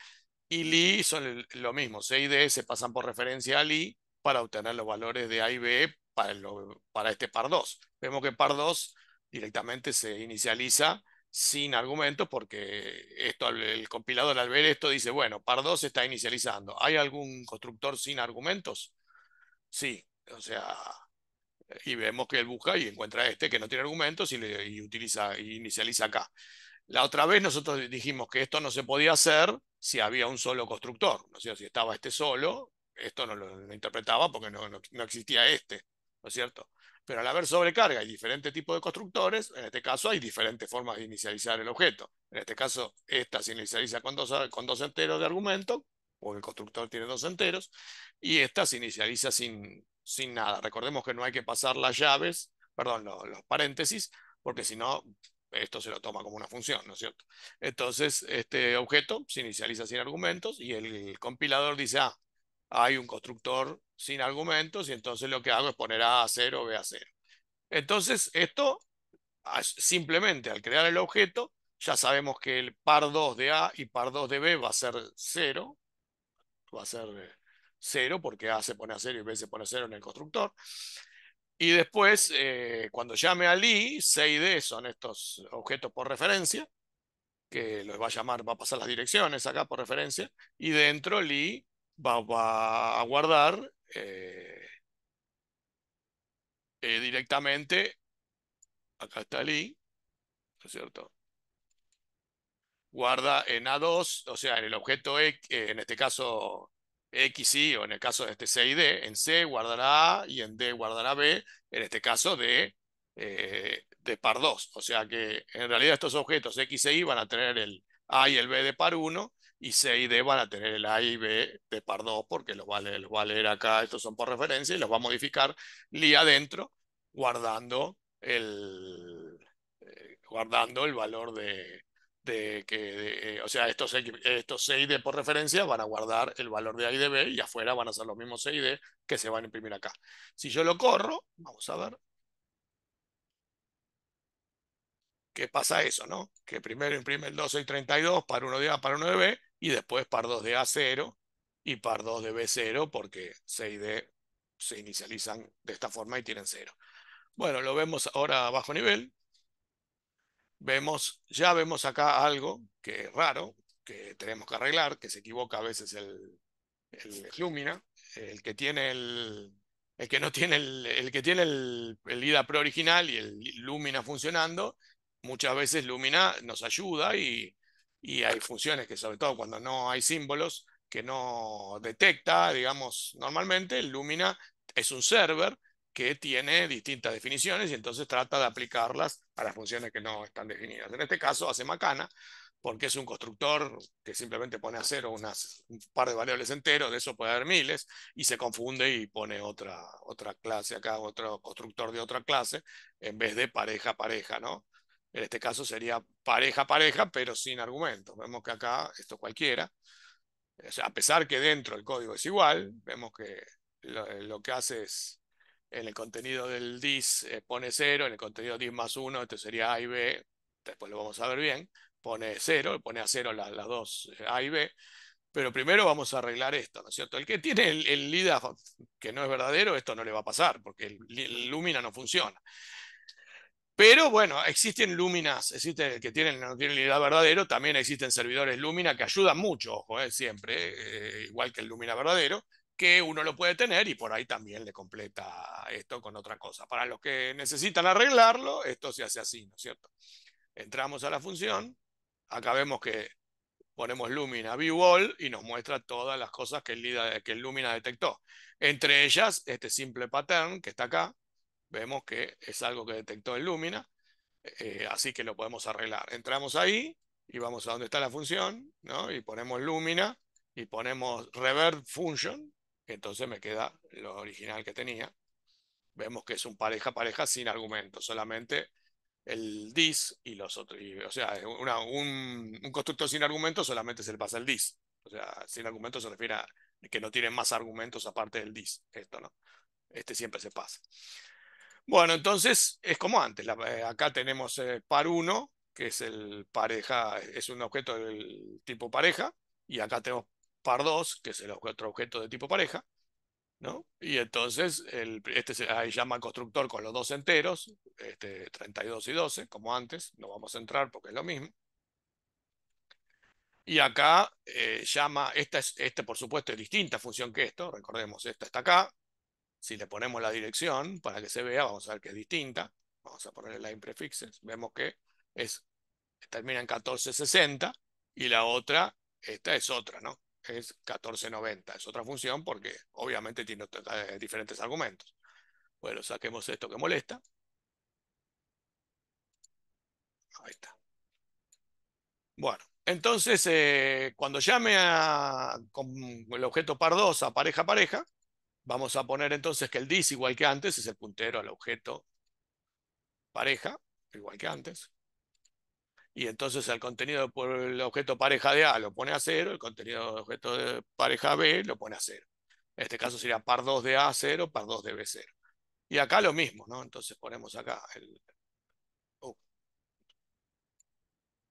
Y Li son lo mismo, C y D se pasan por referencia a Li para obtener los valores de A y B para, para este par 2. Vemos que par 2 directamente se inicializa sin argumentos porque esto, el compilador al ver esto dice, bueno, par 2 está inicializando. ¿Hay algún constructor sin argumentos? Sí, o sea, y vemos que él busca y encuentra este que no tiene argumentos y, utiliza y inicializa acá. La otra vez nosotros dijimos que esto no se podía hacer si había un solo constructor, ¿no si estaba este solo, esto no lo, interpretaba porque no, no, existía este, ¿no es cierto? Pero al haber sobrecarga y diferentes tipos de constructores, en este caso hay diferentes formas de inicializar el objeto. En este caso, esta se inicializa con dos, con dos enteros de argumento, o el constructor tiene dos enteros, y esta se inicializa sin, sin nada. Recordemos que no hay que pasar las llaves, perdón, los, los paréntesis, porque si no, esto se lo toma como una función, ¿no es cierto? Entonces, este objeto se inicializa sin argumentos y el compilador dice, ah, hay un constructor sin argumentos y entonces lo que hago es poner A a 0, B a 0. Entonces, esto simplemente al crear el objeto, ya sabemos que el par 2 de A y par 2 de B va a ser 0, va a ser 0 porque A se pone a 0 y B se pone a 0 en el constructor. Y después, eh, cuando llame a li, C y D son estos objetos por referencia, que los va a llamar, va a pasar las direcciones acá por referencia, y dentro li va, a guardar eh, eh, directamente, acá está li, ¿no es cierto? Guarda en A2, o sea, en el objeto X, en este caso X, Y, o en el caso de este C y D, en C guardará A y en D guardará B, en este caso de, eh, de par 2. O sea que en realidad estos objetos X e Y van a tener el A y el B de par 1 y C y D van a tener el A y B de par 2 porque los va, los va a leer acá, estos son por referencia y los va a modificar li adentro guardando el, eh, guardando el valor de, de que, eh, o sea, estos, estos C y D por referencia van a guardar el valor de A y de B y afuera van a ser los mismos C y D que se van a imprimir acá. Si yo lo corro, vamos a ver. ¿Qué pasa eso, no? Que primero imprime el 12 y 32 para uno de A, para uno de B, y después par 2 de A0 y par 2 de B0, porque C y D se inicializan de esta forma y tienen 0. Bueno, lo vemos ahora a bajo nivel vemos, ya vemos acá algo que es raro, que tenemos que arreglar, que se equivoca a veces el, el Lumina, el que tiene el, el que no tiene el, el que tiene el, el IDA Pro original y el Lumina funcionando, muchas veces Lumina nos ayuda y, y hay funciones que sobre todo cuando no hay símbolos que no detecta, digamos, normalmente Lumina es un server que tiene distintas definiciones y entonces trata de aplicarlas a las funciones que no están definidas. En este caso hace macana porque es un constructor que simplemente pone a cero un par de variables enteros, de eso puede haber miles, y se confunde y pone otra, otra clase acá, otro constructor de otra clase, en vez de pareja pareja, ¿no? En este caso sería pareja pareja, pero sin argumentos. Vemos que acá esto cualquiera. O sea, a pesar que dentro el código es igual, vemos que lo que hace es en el contenido del dis eh, pone 0, en el contenido dis más 1, esto sería A y B, después lo vamos a ver bien, pone 0, pone a 0 las dos eh, A y B, pero primero vamos a arreglar esto, ¿no es cierto? El que tiene el, LIDA que no es verdadero, esto no le va a pasar, porque el, Lumina no funciona. Pero bueno, existen Luminas, existe el que tiene, no tiene el LIDA verdadero, también existen servidores Lumina que ayudan mucho, ojo, eh, siempre, igual que el Lumina verdadero, que uno lo puede tener y por ahí también le completa esto con otra cosa. Para los que necesitan arreglarlo, esto se hace así, ¿no es cierto? Entramos a la función, acá vemos que ponemos Lumina View All y nos muestra todas las cosas que el, que el Lumina detectó. Entre ellas, este simple pattern que está acá, vemos que es algo que detectó el Lumina, eh, así que lo podemos arreglar. Entramos ahí y vamos a donde está la función, ¿no? Y ponemos Lumina y ponemos Revert Function, entonces me queda lo original que tenía. Vemos que es un pareja-pareja sin argumento, solamente el dis y los otros. o sea, un, constructor sin argumento solamente se le pasa el dis. O sea, sin argumento se refiere a que no tiene más argumentos aparte del dis. Esto no. Este siempre se pasa. Bueno, entonces es como antes. Eh, acá tenemos eh, par 1, que es el pareja, es un objeto del tipo pareja, y acá tenemos par 2, que es el otro objeto de tipo pareja. ¿no? Y entonces el, este se ahí llama constructor con los dos enteros, este, 32 y 12, como antes, no vamos a entrar porque es lo mismo. Y acá eh, llama, esta, es, este por supuesto es distinta función que esto, recordemos, esta está acá. Si le ponemos la dirección para que se vea, vamos a ver que es distinta. Vamos a ponerle line prefixes. Vemos que es, termina en 1460 y la otra, esta es otra, ¿no? Es 1490. Es otra función porque obviamente tiene eh, diferentes argumentos. Bueno, saquemos esto que molesta. Ahí está. Bueno, entonces eh, cuando llame a, con el objeto par2 a pareja pareja, vamos a poner entonces que el dis, igual que antes, es el puntero al objeto pareja, igual que antes. Y entonces el contenido por el objeto pareja de A lo pone a 0, el contenido del objeto de pareja B lo pone a 0. En este caso sería par 2 de A 0, par 2 de B 0. Y acá lo mismo, ¿no? Entonces ponemos acá el... Uh.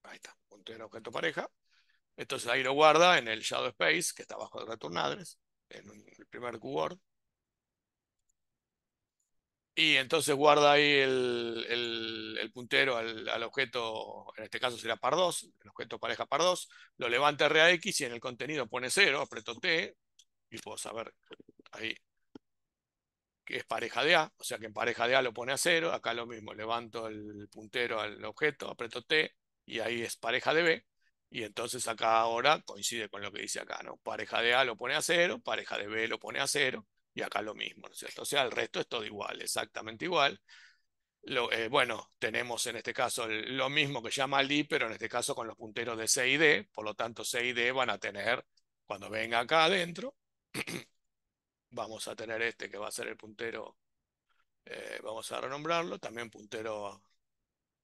Ahí está, puntero objeto pareja. Entonces ahí lo guarda en el shadow space, que está abajo de return address, en el primer keyword. Y entonces guarda ahí el, puntero al, objeto, en este caso será par2, el objeto pareja par2, lo levanta RAX y en el contenido pone 0, aprieto T, y puedo saber ahí que es pareja de A, o sea que en pareja de A lo pone a 0, acá lo mismo, levanto el puntero al objeto, aprieto T, y ahí es pareja de B, y entonces acá ahora coincide con lo que dice acá, ¿no? Pareja de A lo pone a 0, pareja de B lo pone a 0, y acá lo mismo, ¿no es cierto? O sea, el resto es todo igual, exactamente igual. Eh, bueno, tenemos en este caso lo mismo que llama li, pero en este caso con los punteros de C y D, por lo tanto C y D van a tener, cuando venga acá adentro, (clears throat) vamos a tener este que va a ser el puntero, eh, vamos a renombrarlo, también puntero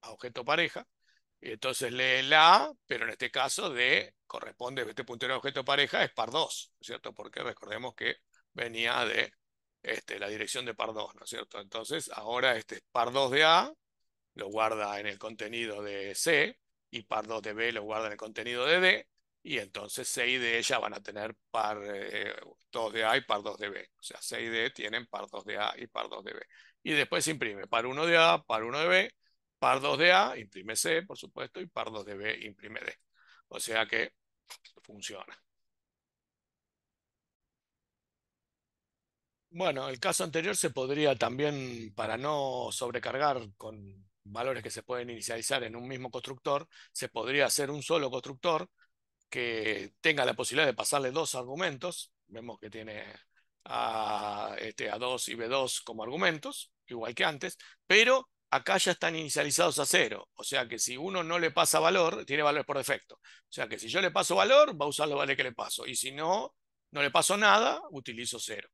a objeto pareja, y entonces lee la, pero en este caso de corresponde, este puntero a objeto pareja es par 2, ¿cierto? Porque recordemos que venía de este, la dirección de par 2, ¿no es cierto? Entonces, ahora este par 2 de A lo guarda en el contenido de C y par 2 de B lo guarda en el contenido de D y entonces C y D ya van a tener par 2 eh, de A y par 2 de B. O sea, C y D tienen par 2 de A y par 2 de B. Y después se imprime par 1 de A, par 1 de B, par 2 de A, imprime C, por supuesto, y par 2 de B, imprime D. O sea que funciona. Bueno, el caso anterior se podría también, para no sobrecargar con valores que se pueden inicializar en un mismo constructor, se podría hacer un solo constructor que tenga la posibilidad de pasarle dos argumentos. Vemos que tiene a, este, A2 y B2 como argumentos, igual que antes, pero acá ya están inicializados a cero. O sea que si uno no le pasa valor, tiene valores por defecto. O sea que si yo le paso valor, va a usar los valores que le paso. Y si no, no le paso nada, utilizo cero.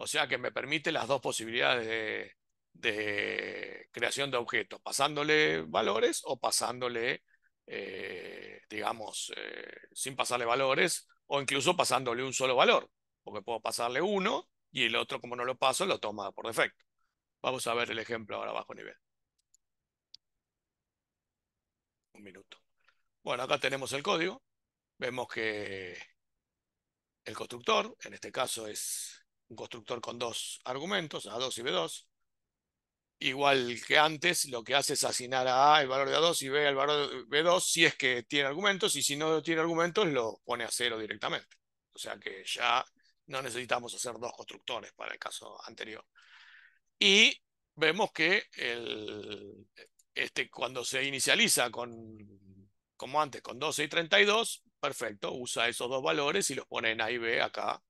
O sea que me permite las dos posibilidades de, creación de objetos, pasándole valores o pasándole, eh, digamos, eh, sin pasarle valores o incluso pasándole un solo valor, porque puedo pasarle uno y el otro, como no lo paso, lo toma por defecto. Vamos a ver el ejemplo ahora bajo nivel. Un minuto. Bueno, acá tenemos el código. Vemos que el constructor, en este caso es un constructor con dos argumentos, A2 y B2. Igual que antes, lo que hace es asignar a A el valor de A2 y B el valor de B2 si es que tiene argumentos y si no tiene argumentos lo pone a cero directamente. O sea que ya no necesitamos hacer dos constructores para el caso anterior. Y vemos que el, este, cuando se inicializa con, como antes, con 12 y 32, perfecto, usa esos dos valores y los pone en A y B acá,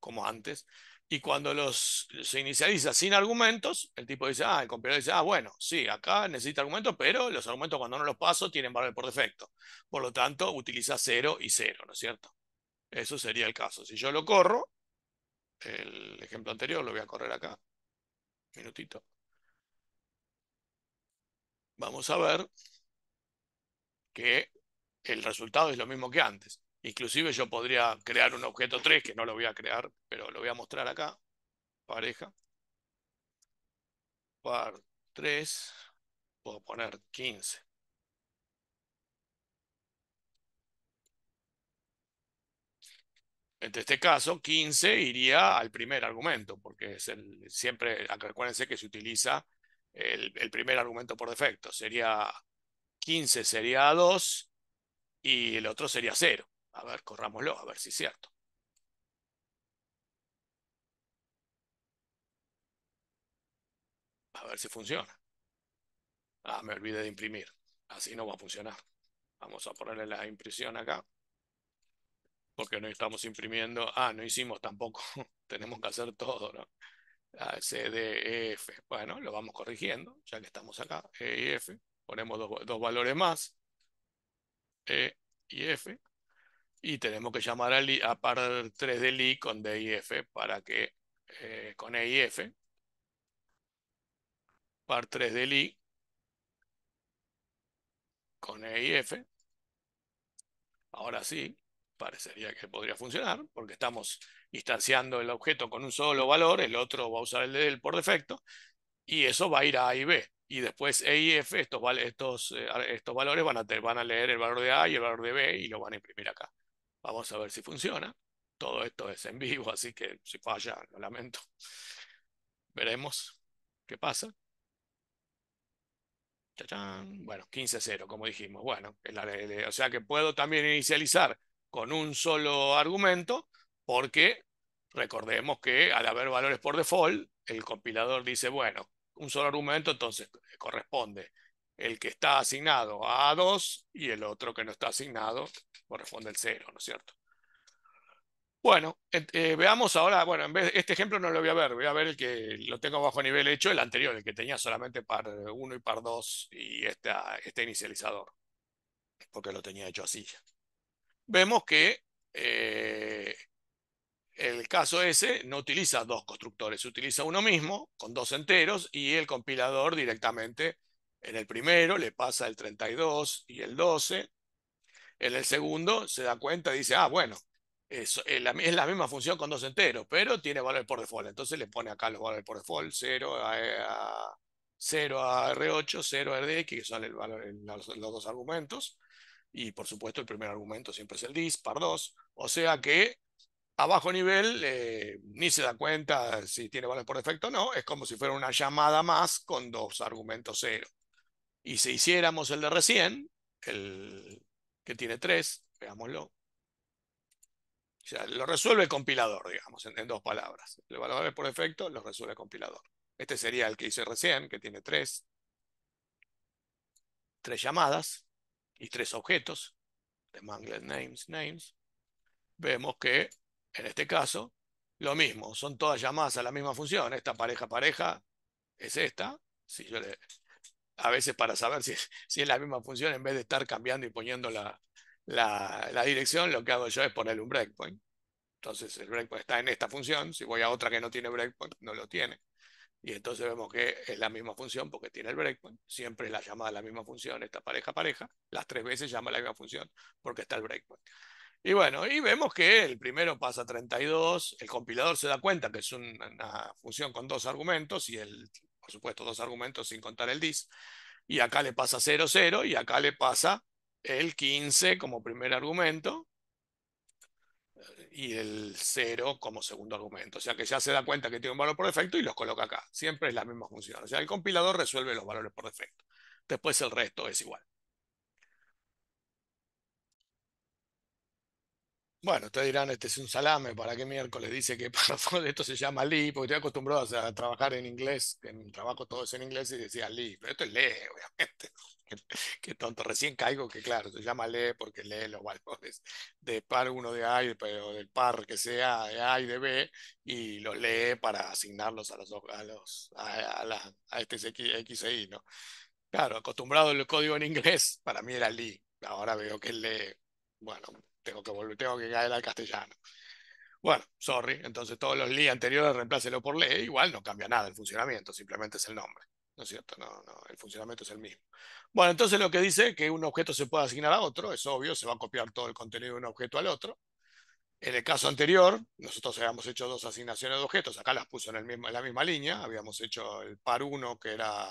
como antes. Y cuando los, se inicializa sin argumentos, el tipo dice, ah, el compilador dice, ah, bueno, sí, acá necesita argumentos, pero los argumentos cuando no los paso tienen valor por defecto. Por lo tanto, utiliza 0 y 0, ¿no es cierto? Eso sería el caso. Si yo lo corro, el ejemplo anterior lo voy a correr acá. Minutito. Vamos a ver que el resultado es lo mismo que antes. Inclusive yo podría crear un objeto 3, que no lo voy a crear, pero lo voy a mostrar acá. Pareja. Par 3. Puedo poner 15. En este caso, 15 iría al primer argumento, porque es el, siempre, acuérdense que se utiliza el, el primer argumento por defecto. Sería 15 sería 2 y el otro sería 0. A ver, corrámoslo, a ver si es cierto. A ver si funciona. Ah, me olvidé de imprimir. Así no va a funcionar. Vamos a ponerle la impresión acá. Porque no estamos imprimiendo. Ah, no hicimos tampoco. (laughs) Tenemos que hacer todo, ¿no? A, C, D, E, F. Bueno, lo vamos corrigiendo, ya que estamos acá. E y F. Ponemos dos, valores más. E y F. Y tenemos que llamar a, par 3 de li con D y F para que eh, con E y F. Par 3 de li con E y F. Ahora sí, parecería que podría funcionar, porque estamos instanciando el objeto con un solo valor, el otro va a usar el de él por defecto, y eso va a ir a A y B. Y después E y F, estos, estos, eh, estos valores van a, van a leer el valor de A y el valor de B y lo van a imprimir acá. Vamos a ver si funciona. Todo esto es en vivo, así que si falla, lo lamento. Veremos qué pasa. Bueno, 15-0, como dijimos. Bueno, o sea que puedo también inicializar con un solo argumento, porque recordemos que al haber valores por default, el compilador dice, bueno, un solo argumento, entonces corresponde el que está asignado a 2 y el otro que no está asignado corresponde al 0, ¿no es cierto? Bueno, eh, veamos ahora, bueno, en vez este ejemplo no lo voy a ver, voy a ver el que lo tengo bajo nivel hecho, el anterior, el que tenía solamente par 1 y par 2 y este, este inicializador, porque lo tenía hecho así. Vemos que eh, el caso ese no utiliza dos constructores, utiliza uno mismo con dos enteros y el compilador directamente en el primero le pasa el 32 y el 12. En el segundo se da cuenta y dice, ah, bueno, es, es, la, misma función con dos enteros, pero tiene valores por default. Entonces le pone acá los valores por default, 0 a, 0 a R8, 0 a RDX, que son los, dos argumentos. Y por supuesto el primer argumento siempre es el dis, par 2. O sea que a bajo nivel eh, ni se da cuenta si tiene valores por defecto o no. Es como si fuera una llamada más con dos argumentos 0. Y si hiciéramos el de recién, el que tiene 3, veámoslo. O sea, lo resuelve el compilador, digamos, en, dos palabras. El valor por defecto lo resuelve el compilador. Este sería el que hice recién, que tiene tres, tres llamadas y tres objetos de Manglet Names, Names. Vemos que en este caso, lo mismo, son todas llamadas a la misma función. Esta pareja pareja es esta. Si yo le, a veces para saber si, (laughs) si es la misma función, en vez de estar cambiando y poniendo la, la, dirección, lo que hago yo es ponerle un breakpoint. Entonces el breakpoint está en esta función, si voy a otra que no tiene breakpoint, no lo tiene. Y entonces vemos que es la misma función porque tiene el breakpoint. Siempre es la llamada la misma función, esta pareja pareja. Las tres veces llama la misma función porque está el breakpoint. Y bueno, y vemos que el primero pasa a 32, el compilador se da cuenta que es una función con dos argumentos y el, por supuesto, dos argumentos sin contar el dis. Y acá le pasa 0, 0 y acá le pasa el 15 como primer argumento y el 0 como segundo argumento. O sea que ya se da cuenta que tiene un valor por defecto y los coloca acá. Siempre es la misma función. O sea, el compilador resuelve los valores por defecto. Después el resto es igual. Bueno, ustedes dirán, este es un salame, ¿para qué miércoles dice que (laughs) para esto se llama Lee? Porque estoy acostumbrado a trabajar en inglés, en trabajo todo es en inglés y decía Lee, pero esto es Lee, (laughs) obviamente. Qué, tonto, recién caigo que claro, se llama Lee porque lee los valores de par 1 de A, pero del par que sea de A y de B, y los lee para asignarlos a los a los a, la, a este X e Y, ¿no? Claro, acostumbrado al código en inglés, para mí era Lee. Ahora veo que lee, bueno, tengo que volver, tengo que caer al castellano. Bueno, sorry, entonces todos los li anteriores reemplácelo por le, igual no cambia nada el funcionamiento, simplemente es el nombre. ¿No es cierto? No, no, el funcionamiento es el mismo. Bueno, entonces lo que dice que un objeto se puede asignar a otro, es obvio, se va a copiar todo el contenido de un objeto al otro. En el caso anterior, nosotros habíamos hecho dos asignaciones de objetos, acá las puso en, el mismo, en la misma línea, habíamos hecho el par 1 que era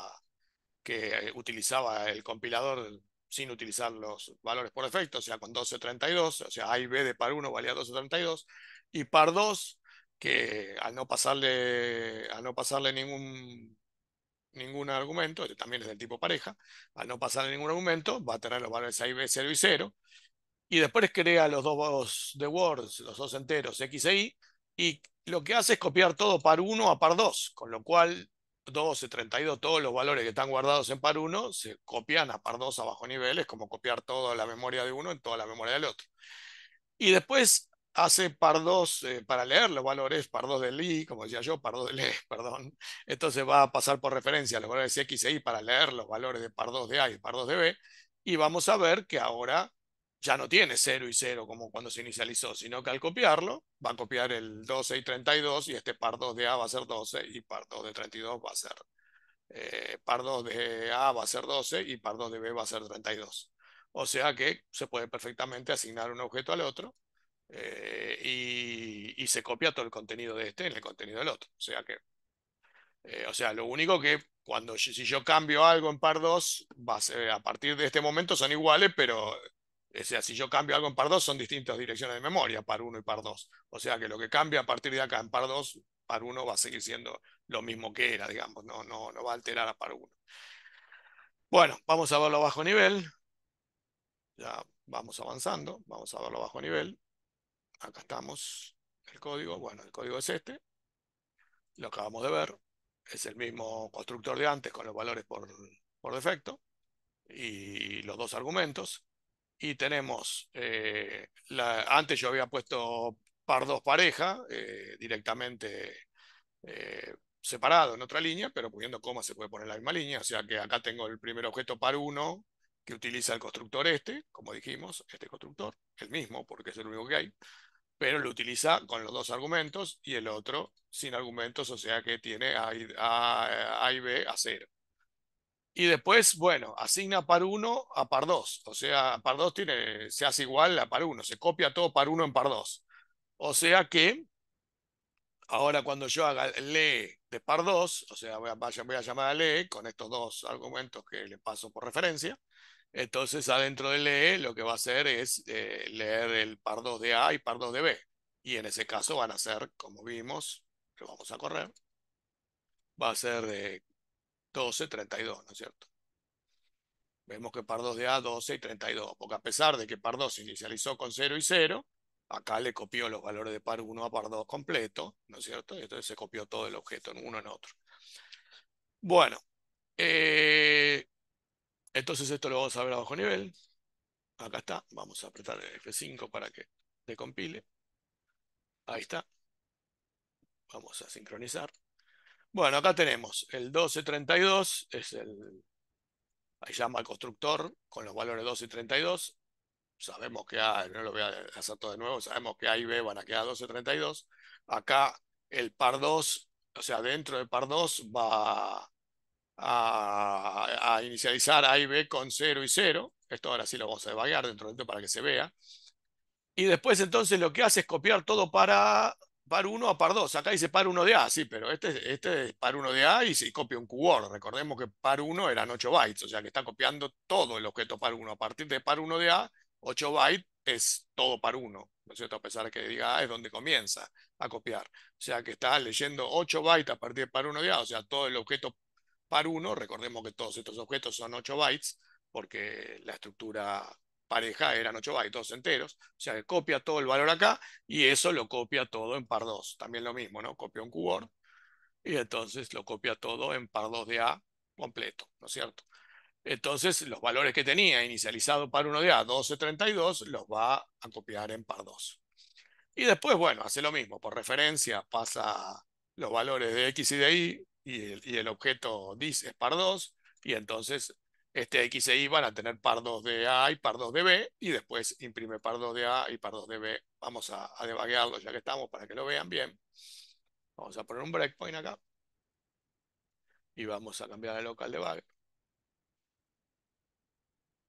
que utilizaba el compilador sin utilizar los valores por defecto, o sea, con 1232, o sea, A y B de par 1 valía 1232, Y par 2, que al no pasarle, al no pasarle ningún, ningún argumento, este también es del tipo pareja, al no pasarle ningún argumento, va a tener los valores A y B 0 y 0. Y después crea los dos de words, los dos enteros X e Y, y lo que hace es copiar todo par 1 a par 2, con lo cual 12, 32, todos los valores que están guardados en par 1 se copian a par 2 a bajo nivel, es como copiar toda la memoria de uno en toda la memoria del otro. Y después hace par 2 eh, para leer los valores, par 2 del i, como decía yo, par 2 del e, perdón. Entonces va a pasar por referencia los valores x e y para leer los valores de par 2 de a y par 2 de b. Y vamos a ver que ahora ya no tiene 0 y 0 como cuando se inicializó, sino que al copiarlo va a copiar el 12 y 32 y este par 2 de A va a ser 12 y par 2 de 32 va a ser eh, par 2 de A va a ser 12 y par 2 de B va a ser 32. O sea que se puede perfectamente asignar un objeto al otro eh, y, y, se copia todo el contenido de este en el contenido del otro. O sea que, eh, o sea, lo único que cuando si yo cambio algo en par 2, va a, ser, a partir de este momento son iguales, pero o sea, si yo cambio algo en par 2, son distintas direcciones de memoria, par 1 y par 2. O sea que lo que cambia a partir de acá en par 2, par 1 va a seguir siendo lo mismo que era, digamos, no, no, no va a alterar a par 1. Bueno, vamos a verlo a bajo nivel. Ya vamos avanzando, vamos a verlo a bajo nivel. Acá estamos, el código, bueno, el código es este. Lo acabamos de ver. Es el mismo constructor de antes con los valores por, por defecto y los dos argumentos y tenemos, eh, antes yo había puesto par 2 pareja, eh, directamente eh, separado en otra línea, pero poniendo coma se puede poner la misma línea, o sea que acá tengo el primer objeto par 1 que utiliza el constructor este, como dijimos, este constructor, el mismo, porque es el único que hay, pero lo utiliza con los dos argumentos y el otro sin argumentos, o sea que tiene A a, a y B a cero. Y después, bueno, asigna par 1 a par 2. O sea, par 2 tiene, se hace igual a par 1. Se copia todo par 1 en par 2. O sea que, ahora cuando yo haga lee de par 2, o sea, voy a, voy a llamar a lee con estos dos argumentos que le paso por referencia. Entonces, adentro de lee, lo que va a hacer es eh, leer el par 2 de A y par 2 de B. Y en ese caso van a ser, como vimos, lo vamos a correr, va a ser de 12, 32, ¿no es cierto? Vemos que par 2 de A, 12 y 32, porque a pesar de que par 2 se inicializó con 0 y 0, acá le copió los valores de par 1 a par 2 completo, ¿no es cierto? Y entonces se copió todo el objeto en uno en otro. Bueno, eh, entonces esto lo vamos a ver a bajo nivel. Acá está, vamos a apretar el F5 para que decompile. Ahí está. Vamos a sincronizar. Bueno, acá tenemos el 1232, es el, ahí llama constructor con los valores 12 y 32. Sabemos que A, no lo voy a hacer todo de nuevo, sabemos que A y B van a quedar 12 y 32. Acá el par 2, o sea, dentro del par 2 va a, inicializar A y B con 0 y 0. Esto ahora sí lo vamos a debagar dentro de esto para que se vea. Y después entonces lo que hace es copiar todo para par 1 a par 2. Acá dice par 1 de A, sí, pero este, este es par 1 de A y se copia un QWORD. Recordemos que par 1 eran 8 bytes, o sea que está copiando todo el objeto par 1. A partir de par 1 de A, 8 bytes es todo par 1, ¿no es cierto? A pesar de que diga A es donde comienza a copiar. O sea que está leyendo 8 bytes a partir de par 1 de A, o sea, todo el objeto par 1, recordemos que todos estos objetos son 8 bytes, porque la estructura pareja eran 8 bytes, enteros. O sea, que copia todo el valor acá y eso lo copia todo en par 2. También lo mismo, ¿no? Copia un QWORD y entonces lo copia todo en par 2 de A completo, ¿no es cierto? Entonces, los valores que tenía inicializado par 1 de A, 1232, los va a copiar en par 2. Y después, bueno, hace lo mismo. Por referencia, pasa los valores de X y de Y y el, y el objeto dis es par 2 y entonces este X e Y van a tener par 2 de A y par 2 de B, y después imprime par 2 de A y par 2 de B. Vamos a, a ya que estamos para que lo vean bien. Vamos a poner un breakpoint acá. Y vamos a cambiar el local debug.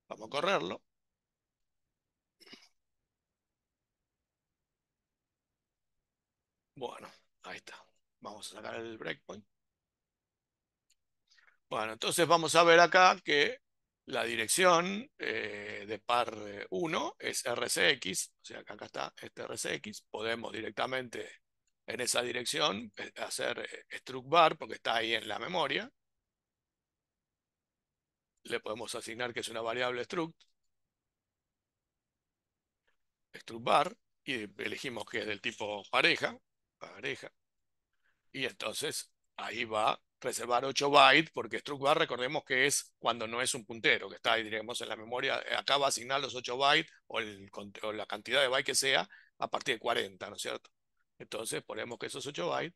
Vamos a correrlo. Bueno, ahí está. Vamos a sacar el breakpoint. Bueno, entonces vamos a ver acá que La dirección eh, de par 1 es RCX, o sea que acá está este RCX. Podemos directamente en esa dirección eh, hacer eh, struct bar porque está ahí en la memoria. Le podemos asignar que es una variable struct. Struct bar y elegimos que es del tipo pareja, pareja. Y entonces ahí va reservar 8 bytes, porque struct recordemos que es cuando no es un puntero, que está ahí, digamos, en la memoria, eh, acá va a asignar los 8 bytes o, la cantidad de bytes que sea a partir de 40, ¿no es cierto? Entonces ponemos que esos 8 bytes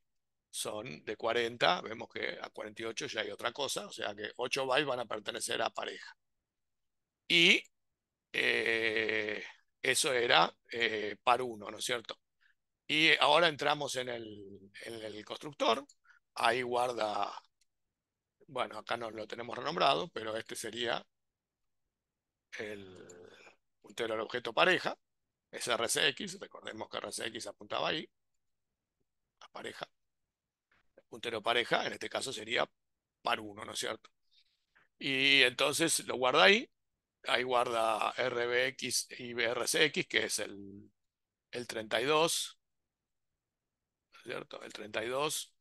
son de 40, vemos que a 48 ya hay otra cosa, o sea que 8 bytes van a pertenecer a pareja. Y eh, eso era eh, par 1, ¿no es cierto? Y ahora entramos en el constructor, ahí guarda, bueno, acá no lo tenemos renombrado, pero este sería el puntero del objeto pareja, es RCX, recordemos que RCX apuntaba ahí, a pareja. El puntero pareja, en este caso sería par 1, ¿no es cierto? Y entonces lo guarda ahí, ahí guarda RBX y BRCX, que es el, el 32, ¿no es cierto? El 32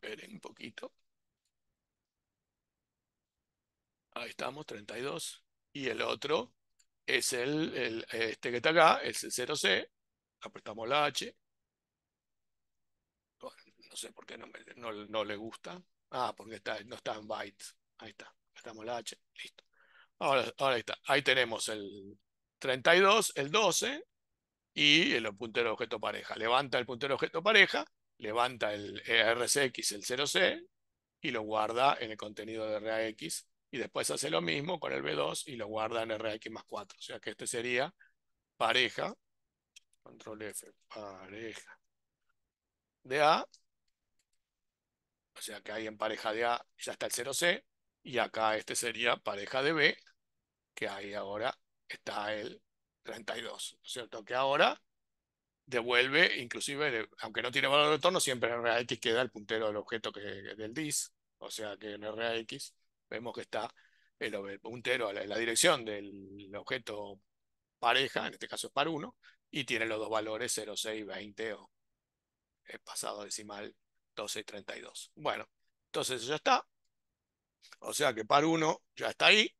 Esperen un poquito. Ahí estamos, 32. Y el otro es el, este que está acá, es el 0C. Apretamos la H. no sé por qué no, no, le gusta. Ah, porque está, no está en bytes. Ahí está. Apretamos la H. Listo. Ahora, ahora está. Ahí tenemos el 32, el 12 y el puntero objeto pareja. Levanta el puntero objeto pareja levanta el RCX, el 0C, y lo guarda en el contenido de RAX, y después hace lo mismo con el B2 y lo guarda en RAX más 4. O sea que este sería pareja, control F, pareja de A, o sea que ahí en pareja de A ya está el 0C, y acá este sería pareja de B, que ahí ahora está el 32, ¿no es cierto? Que ahora devuelve, inclusive, aunque no tiene valor de retorno, siempre en RAX queda el puntero del objeto que, del DIS, o sea que en RAX vemos que está el, puntero, la, la, dirección del objeto pareja, en este caso es par 1, y tiene los dos valores 0, 6, 20 o el pasado decimal 12 y 32. Bueno, entonces ya está. O sea que par 1 ya está ahí.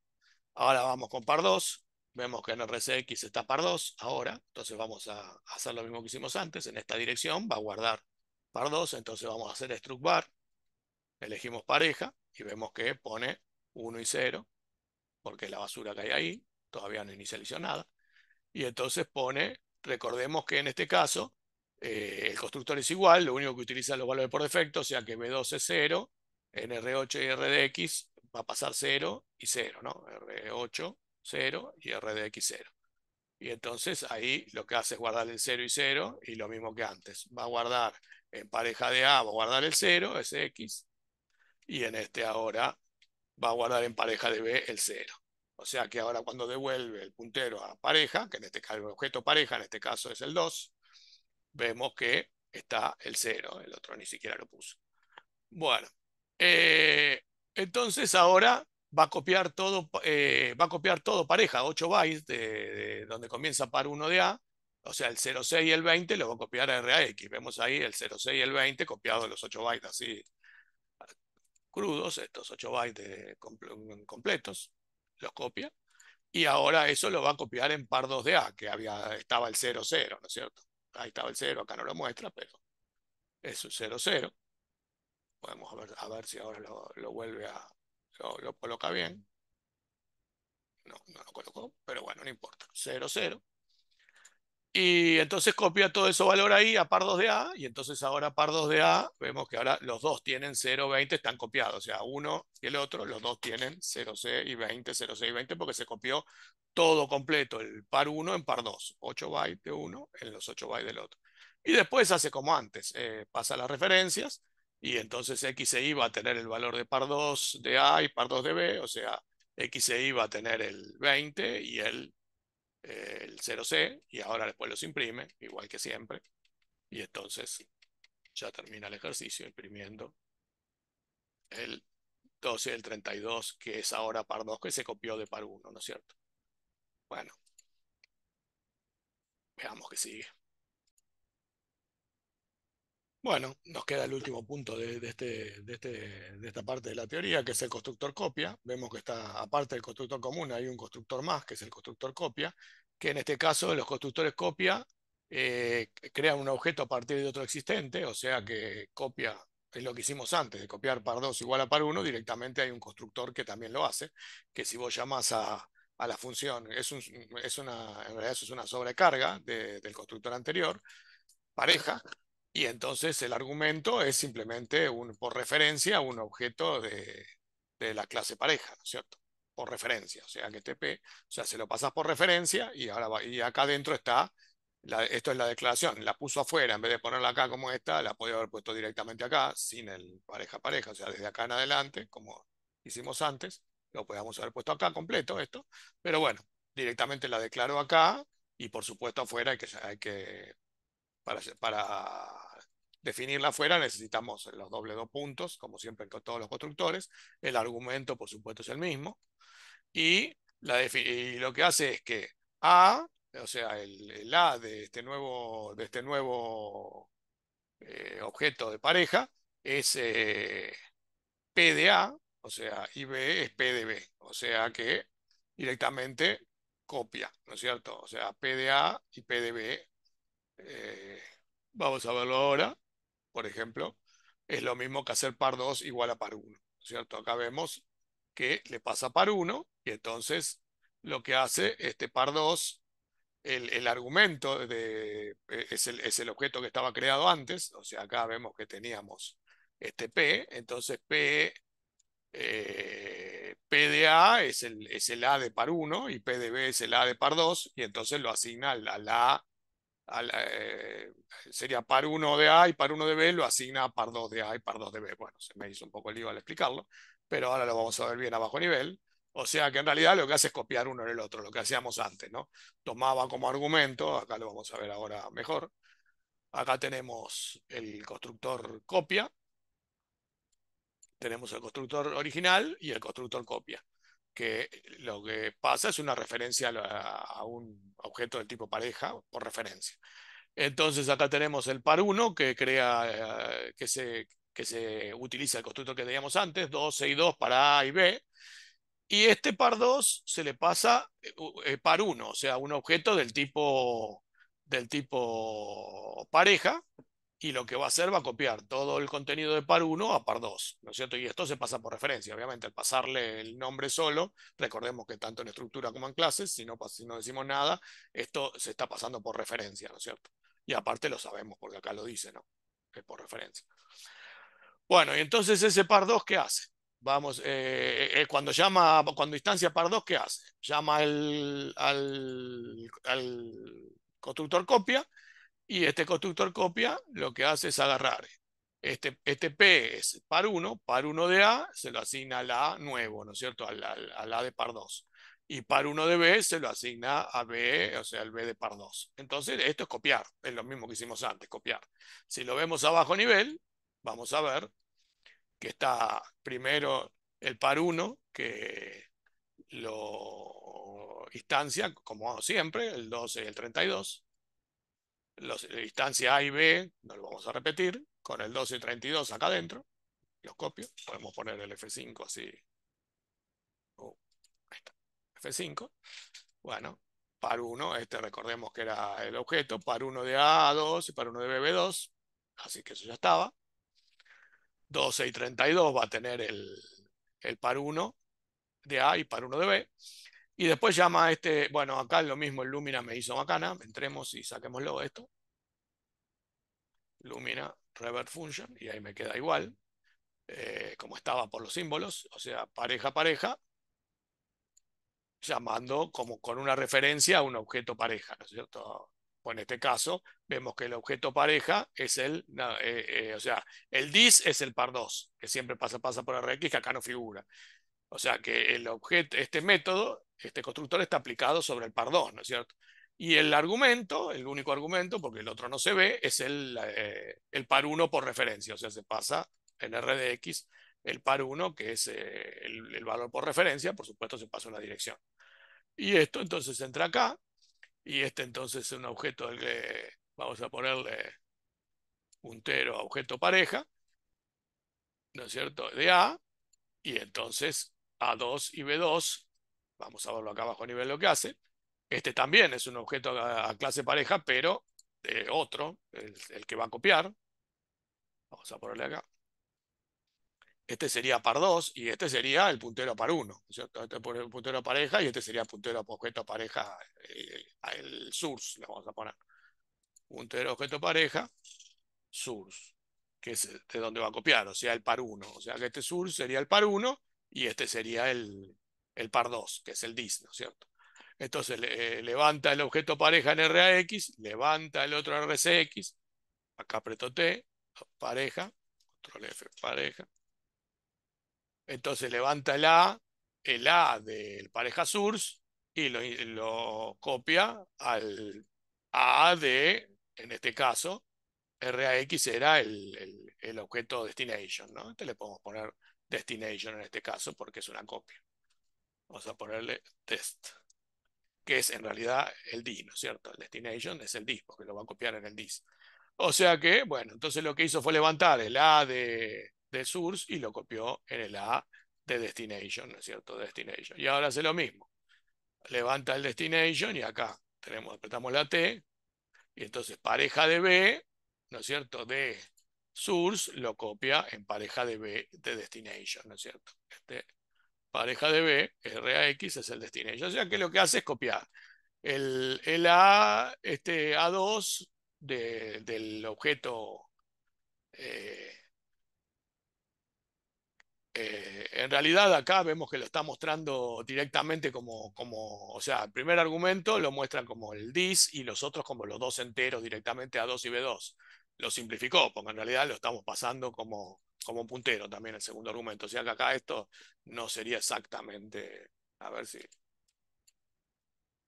Ahora vamos con par 2 vemos que en RCX está par 2 ahora, entonces vamos a hacer lo mismo que hicimos antes, en esta dirección va a guardar par 2, entonces vamos a hacer struct bar, elegimos pareja y vemos que pone 1 y 0, porque es la basura que hay ahí, todavía no inicializó nada, y entonces pone, recordemos que en este caso, eh, el constructor es igual, lo único que utiliza los valores por defecto, o sea que B2 es 0, en R8 y RDX va a pasar 0 y 0, ¿no? R8 0 y RDX 0. Y entonces ahí lo que hace es guardar el 0 y 0 y lo mismo que antes. Va a guardar en pareja de A, va a guardar el 0, ese X. Y en este ahora va a guardar en pareja de B el 0. O sea que ahora cuando devuelve el puntero a pareja, que en este caso el objeto pareja, en este caso es el 2, vemos que está el 0. El otro ni siquiera lo puso. Bueno, eh, entonces ahora va a copiar todo, eh, va a copiar todo pareja, 8 bytes de, donde comienza par 1 de A, o sea, el 06 y el 20 lo va a copiar a RAX. Vemos ahí el 06 y el 20 copiados los 8 bytes así crudos, estos 8 bytes completos, los copia. Y ahora eso lo va a copiar en par 2 de A, que había, estaba el 00, ¿no es cierto? Ahí estaba el 0, acá no lo muestra, pero es un 00. Podemos ver, a ver si ahora lo vuelve a, lo, coloca bien. No, no lo colocó, pero bueno, no importa. 0, 0. Y entonces copia todo ese valor ahí a par 2 de A, y entonces ahora par 2 de A, vemos que ahora los dos tienen 0, 20, están copiados, o sea, uno y el otro, los dos tienen 0C y 20, 0C y 20, porque se copió todo completo, el par 1 en par 2, 8 bytes de uno en los 8 bytes del otro. Y después hace como antes, eh, pasa las referencias, y entonces X e Y va a tener el valor de par 2 de A y par 2 de B, o sea, X e Y va a tener el 20 y el, el 0C, y ahora después los imprime, igual que siempre, y entonces ya termina el ejercicio imprimiendo el 12 del 32, que es ahora par 2, que se copió de par 1, ¿no es cierto? Bueno, veamos qué sigue. Bueno, nos queda el último punto de, este, de, este, de, esta parte de la teoría, que es el constructor copia. Vemos que está, aparte del constructor común, hay un constructor más, que es el constructor copia, que en este caso los constructores copia eh, crean un objeto a partir de otro existente, o sea que copia es lo que hicimos antes, de copiar par 2 igual a par 1, directamente hay un constructor que también lo hace, que si vos llamas a, la función, es, es una, en realidad eso es una sobrecarga del constructor anterior, pareja, y entonces el argumento es simplemente, un, por referencia, un objeto de, la clase pareja, ¿no es cierto? Por referencia, o sea que TP, o sea, se lo pasas por referencia y ahora y acá adentro está, esto es la declaración, la puso afuera, en vez de ponerla acá como esta, la podía haber puesto directamente acá, sin el pareja-pareja, o sea, desde acá en adelante, como hicimos antes, lo podíamos haber puesto acá completo esto, pero bueno, directamente la declaro acá y por supuesto afuera hay que, hay que para, definirla afuera necesitamos los doble dos puntos, como siempre con todos los constructores. El argumento, por supuesto, es el mismo. Y, lo que hace es que A, o sea, el, A de este nuevo, de este nuevo eh, objeto de pareja, es eh, P de A, o sea, y B es P de B. O sea que directamente copia, ¿no es cierto? O sea, P de A y P de B eh, vamos a verlo ahora, por ejemplo, es lo mismo que hacer par 2 igual a par 1, ¿cierto? Acá vemos que le pasa par 1 y entonces lo que hace este par 2, el, argumento de, e, es, el, es, el, objeto que estaba creado antes, o sea, acá vemos que teníamos este P, entonces P, eh, P de A es el, es el A de par 1 y P de B es el A de par 2 y entonces lo asigna al, al A eh, sería par 1 de A y par 1 de B, lo asigna par 2 de A y par 2 de B. Bueno, se me hizo un poco el lío al explicarlo, pero ahora lo vamos a ver bien a bajo nivel. O sea que en realidad lo que hace es copiar uno en el otro, lo que hacíamos antes, ¿no? Tomaba como argumento, acá lo vamos a ver ahora mejor. Acá tenemos el constructor copia, tenemos el constructor original y el constructor copia, que lo que pasa es una referencia a un objeto del tipo pareja por referencia. Entonces acá tenemos el par 1 que crea, eh, que, se, que se utiliza el constructor que teníamos antes, 2, y 2 para A y B. Y este par 2 se le pasa eh, eh, par 1, o sea, un objeto del tipo, del tipo pareja, y lo que va a hacer va a copiar todo el contenido de par 1 a par 2, ¿no es cierto? Y esto se pasa por referencia, obviamente, al pasarle el nombre solo, recordemos que tanto en estructura como en clases, si no, si no decimos nada, esto se está pasando por referencia, ¿no es cierto? Y aparte lo sabemos, porque acá lo dice, ¿no? Es por referencia. Bueno, y entonces ese par 2, ¿qué hace? Vamos, eh, eh, cuando llama, cuando instancia par 2, ¿qué hace? Llama al, al, al constructor copia y este constructor copia lo que hace es agarrar este, este P es par 1, par 1 de A se lo asigna al A nuevo, ¿no es cierto? Al, al, A de par 2. Y par 1 de B se lo asigna a B, o sea, al B de par 2. Entonces, esto es copiar, es lo mismo que hicimos antes, copiar. Si lo vemos a bajo nivel, vamos a ver que está primero el par 1, que lo instancia, como siempre, el 12 y el 32 los, la instancia A y B, no lo vamos a repetir, con el 12 y 32 acá adentro, los copio, podemos poner el F5 así, uh, F5, bueno, par 1, este recordemos que era el objeto, par 1 de A2 y par 1 de BB2, así que eso ya estaba, 12 y 32 va a tener el, el par 1 de A y par 1 de B, y después llama a este, bueno, acá lo mismo, el Lumina me hizo macana, entremos y saquémoslo esto. Lumina Revert Function, y ahí me queda igual, eh, como estaba por los símbolos, o sea, pareja, pareja, llamando como con una referencia a un objeto pareja, ¿no es cierto? Pues en este caso, vemos que el objeto pareja es el, eh, eh, o sea, el dis es el par 2, que siempre pasa, pasa por RX, que acá no figura. O sea que el objeto, este método, este constructor está aplicado sobre el par 2, ¿no es cierto? Y el argumento, el único argumento, porque el otro no se ve, es el, eh, el par 1 por referencia, o sea, se pasa en RDX el par 1, que es eh, el, el, valor por referencia, por supuesto se pasa una dirección. Y esto entonces entra acá, y este entonces es un objeto del que vamos a ponerle puntero a objeto pareja, ¿no es cierto?, de A, y entonces A2 y B2, vamos a verlo acá abajo a nivel lo que hace, este también es un objeto a, clase pareja, pero otro, el, el, que va a copiar. Vamos a ponerle acá. Este sería par 2 y este sería el puntero par 1. ¿cierto? Este es el puntero pareja y este sería el puntero objeto pareja, eh, el source, le vamos a poner. Puntero objeto pareja, source, que es de donde va a copiar, o sea, el par 1. O sea que este source sería el par 1 y este sería el, el par 2, que es el dis, ¿no es cierto? Entonces eh, levanta el objeto pareja en RAX, levanta el otro RCX, acá aprieto T, pareja, control F, pareja. Entonces levanta el A, el A del pareja source y lo, lo copia al A de, en este caso, RAX era el, el, el, objeto destination, ¿no? Entonces le podemos poner destination en este caso porque es una copia. Vamos a ponerle test que es en realidad el dis, ¿no es cierto? El destination es el dis, porque lo va a copiar en el dis. O sea que, bueno, entonces lo que hizo fue levantar el A de, de source y lo copió en el A de destination, ¿no es cierto? Destination. Y ahora hace lo mismo. Levanta el destination y acá tenemos, apretamos la T, y entonces pareja de B, ¿no es cierto? De source lo copia en pareja de B de destination, ¿no es cierto? Este pareja de B, RAX es el destination. O sea que lo que hace es copiar el, A, este A2 de, del objeto. Eh, eh, en realidad acá vemos que lo está mostrando directamente como, como, o sea, el primer argumento lo muestra como el dis y los otros como los dos enteros directamente A2 y B2. Lo simplificó, porque en realidad lo estamos pasando como, como puntero también el segundo argumento. O sea que acá esto no sería exactamente, a ver si,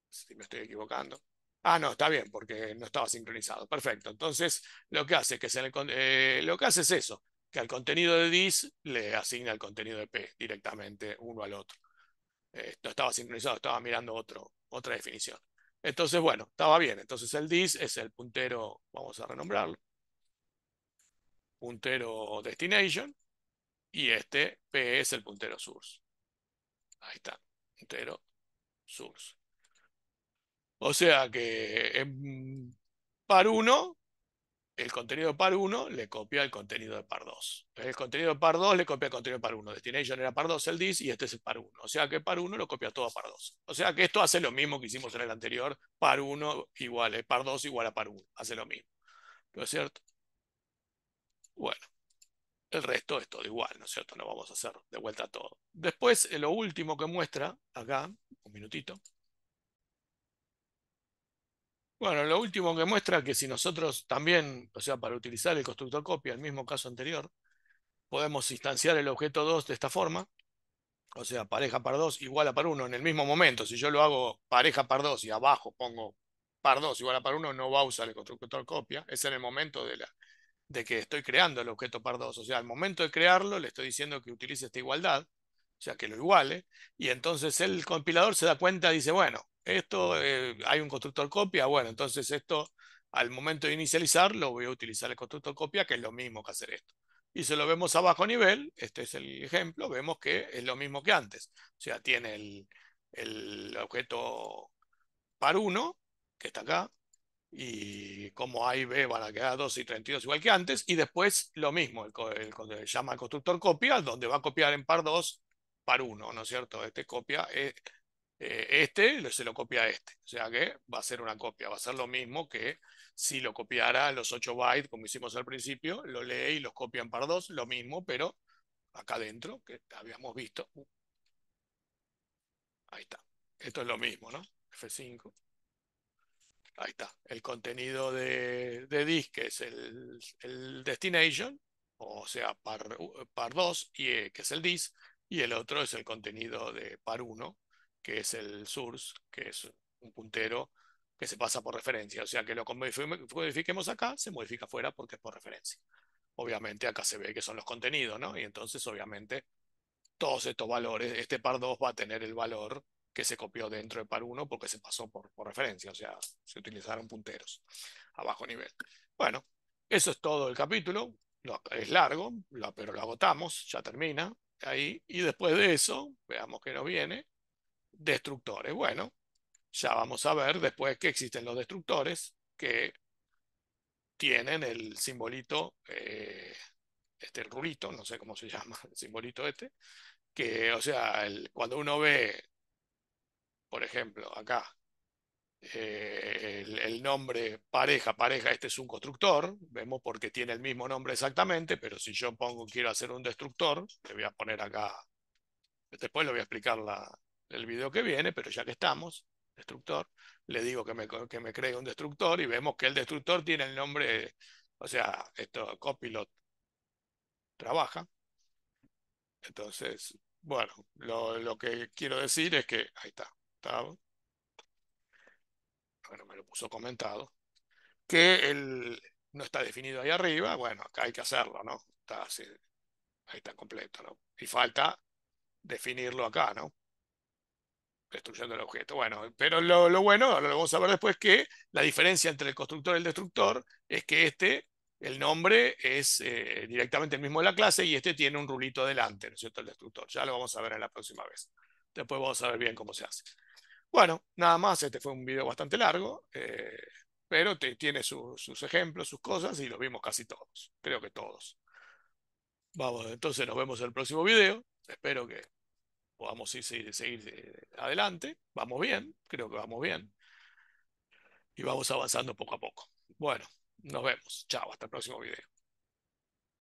si me estoy equivocando. Ah, no, está bien, porque no estaba sincronizado. Perfecto. Entonces, lo que hace, que es eh, lo que hace es eso, que al contenido de dis le asigna el contenido de P directamente uno al otro. Eh, no estaba sincronizado, estaba mirando otro, otra definición. Entonces, bueno, estaba bien. Entonces el dis es el puntero, vamos a renombrarlo, puntero destination y este P es el puntero source. Ahí está, puntero source. O sea que en par 1, el contenido de par 1 le copia el contenido de par 2. El contenido de par 2 le copia el contenido de par 1. Destination era par 2 el dis y este es el par 1. O sea que par 1 lo copia todo a par 2. O sea que esto hace lo mismo que hicimos en el anterior. Par 1 igual, eh, par 2 igual a par 1. Hace lo mismo. ¿No es cierto? Bueno, el resto es todo igual, ¿no es cierto? No vamos a hacer de vuelta todo. Después, lo último que muestra, acá, un minutito. Bueno, lo último que muestra que si nosotros también, o sea, para utilizar el constructor copia, el mismo caso anterior, podemos instanciar el objeto 2 de esta forma, o sea, pareja par 2 igual a par 1 en el mismo momento. Si yo lo hago pareja par 2 y abajo pongo par 2 igual a par 1, no va a usar el constructor copia, es en el momento de la, de que estoy creando el objeto par 2. O sea, al momento de crearlo le estoy diciendo que utilice esta igualdad, o sea, que lo iguale, y entonces el compilador se da cuenta, dice, bueno, esto eh, hay un constructor copia, bueno, entonces esto al momento de inicializar lo voy a utilizar el constructor copia, que es lo mismo que hacer esto. Y si lo vemos a bajo nivel, este es el ejemplo, vemos que es lo mismo que antes. O sea, tiene el, el objeto par 1, que está acá, y como A y B van a quedar 2 y 32 igual que antes, y después lo mismo, el, el, llama al constructor copia, donde va a copiar en par 2, par 1, ¿no es cierto? Este copia, eh, eh, este se lo copia a este, o sea que va a ser una copia, va a ser lo mismo que si lo copiara los 8 bytes, como hicimos al principio, lo lee y los copia en par 2, lo mismo, pero acá adentro, que habíamos visto. Ahí está. Esto es lo mismo, ¿no? F5. Ahí está. El contenido de, de disk es el, el, destination, o sea, par, par 2, y, eh, que es el disk, y el otro es el contenido de par 1, que es el source, que es un puntero que se pasa por referencia. O sea, que lo modifiquemos acá, se modifica afuera porque es por referencia. obviamente acá se ve que son los contenidos, ¿no? Y entonces, obviamente, todos estos valores, este par 2 va a tener el valor que se copió dentro de par 1 porque se pasó por, referencia, o sea, se utilizaron punteros a bajo nivel. Bueno, eso es todo el capítulo. es largo, pero lo agotamos, ya termina ahí. Y después de eso, veamos que nos viene, destructores. Bueno, ya vamos a ver después que existen los destructores que tienen el simbolito, eh, este el rulito, no sé cómo se llama, el simbolito este, que, o sea, cuando uno ve, por ejemplo, acá, eh, el, nombre pareja, pareja, este es un constructor, vemos porque tiene el mismo nombre exactamente, pero si yo pongo quiero hacer un destructor, le voy a poner acá, después le voy a explicar la, el video que viene, pero ya que estamos, destructor, le digo que me, que me cree un destructor y vemos que el destructor tiene el nombre, o sea, esto, copilot trabaja. Entonces, bueno, lo, que quiero decir es que, ahí está, bueno, me lo puso comentado, que no está definido ahí arriba, bueno, acá hay que hacerlo, ¿no? Está así, ahí está completo, ¿no? Y falta definirlo acá, ¿no? destruyendo el objeto. Bueno, pero lo, bueno, lo vamos a ver después, que la diferencia entre el constructor y el destructor es que este, el nombre es eh, directamente el mismo de la clase y este tiene un rulito delante, ¿no es cierto? El destructor. Ya lo vamos a ver en la próxima vez. Después vamos a ver bien cómo se hace. Bueno, nada más, este fue un video bastante largo, eh, pero tiene sus ejemplos, sus cosas y los vimos casi todos, creo que todos. Vamos, entonces nos vemos en el próximo video. Espero que podamos seguir, seguir eh, adelante. Vamos bien, creo que vamos bien. Y vamos avanzando poco a poco. Bueno, nos vemos. Chao, hasta el próximo video.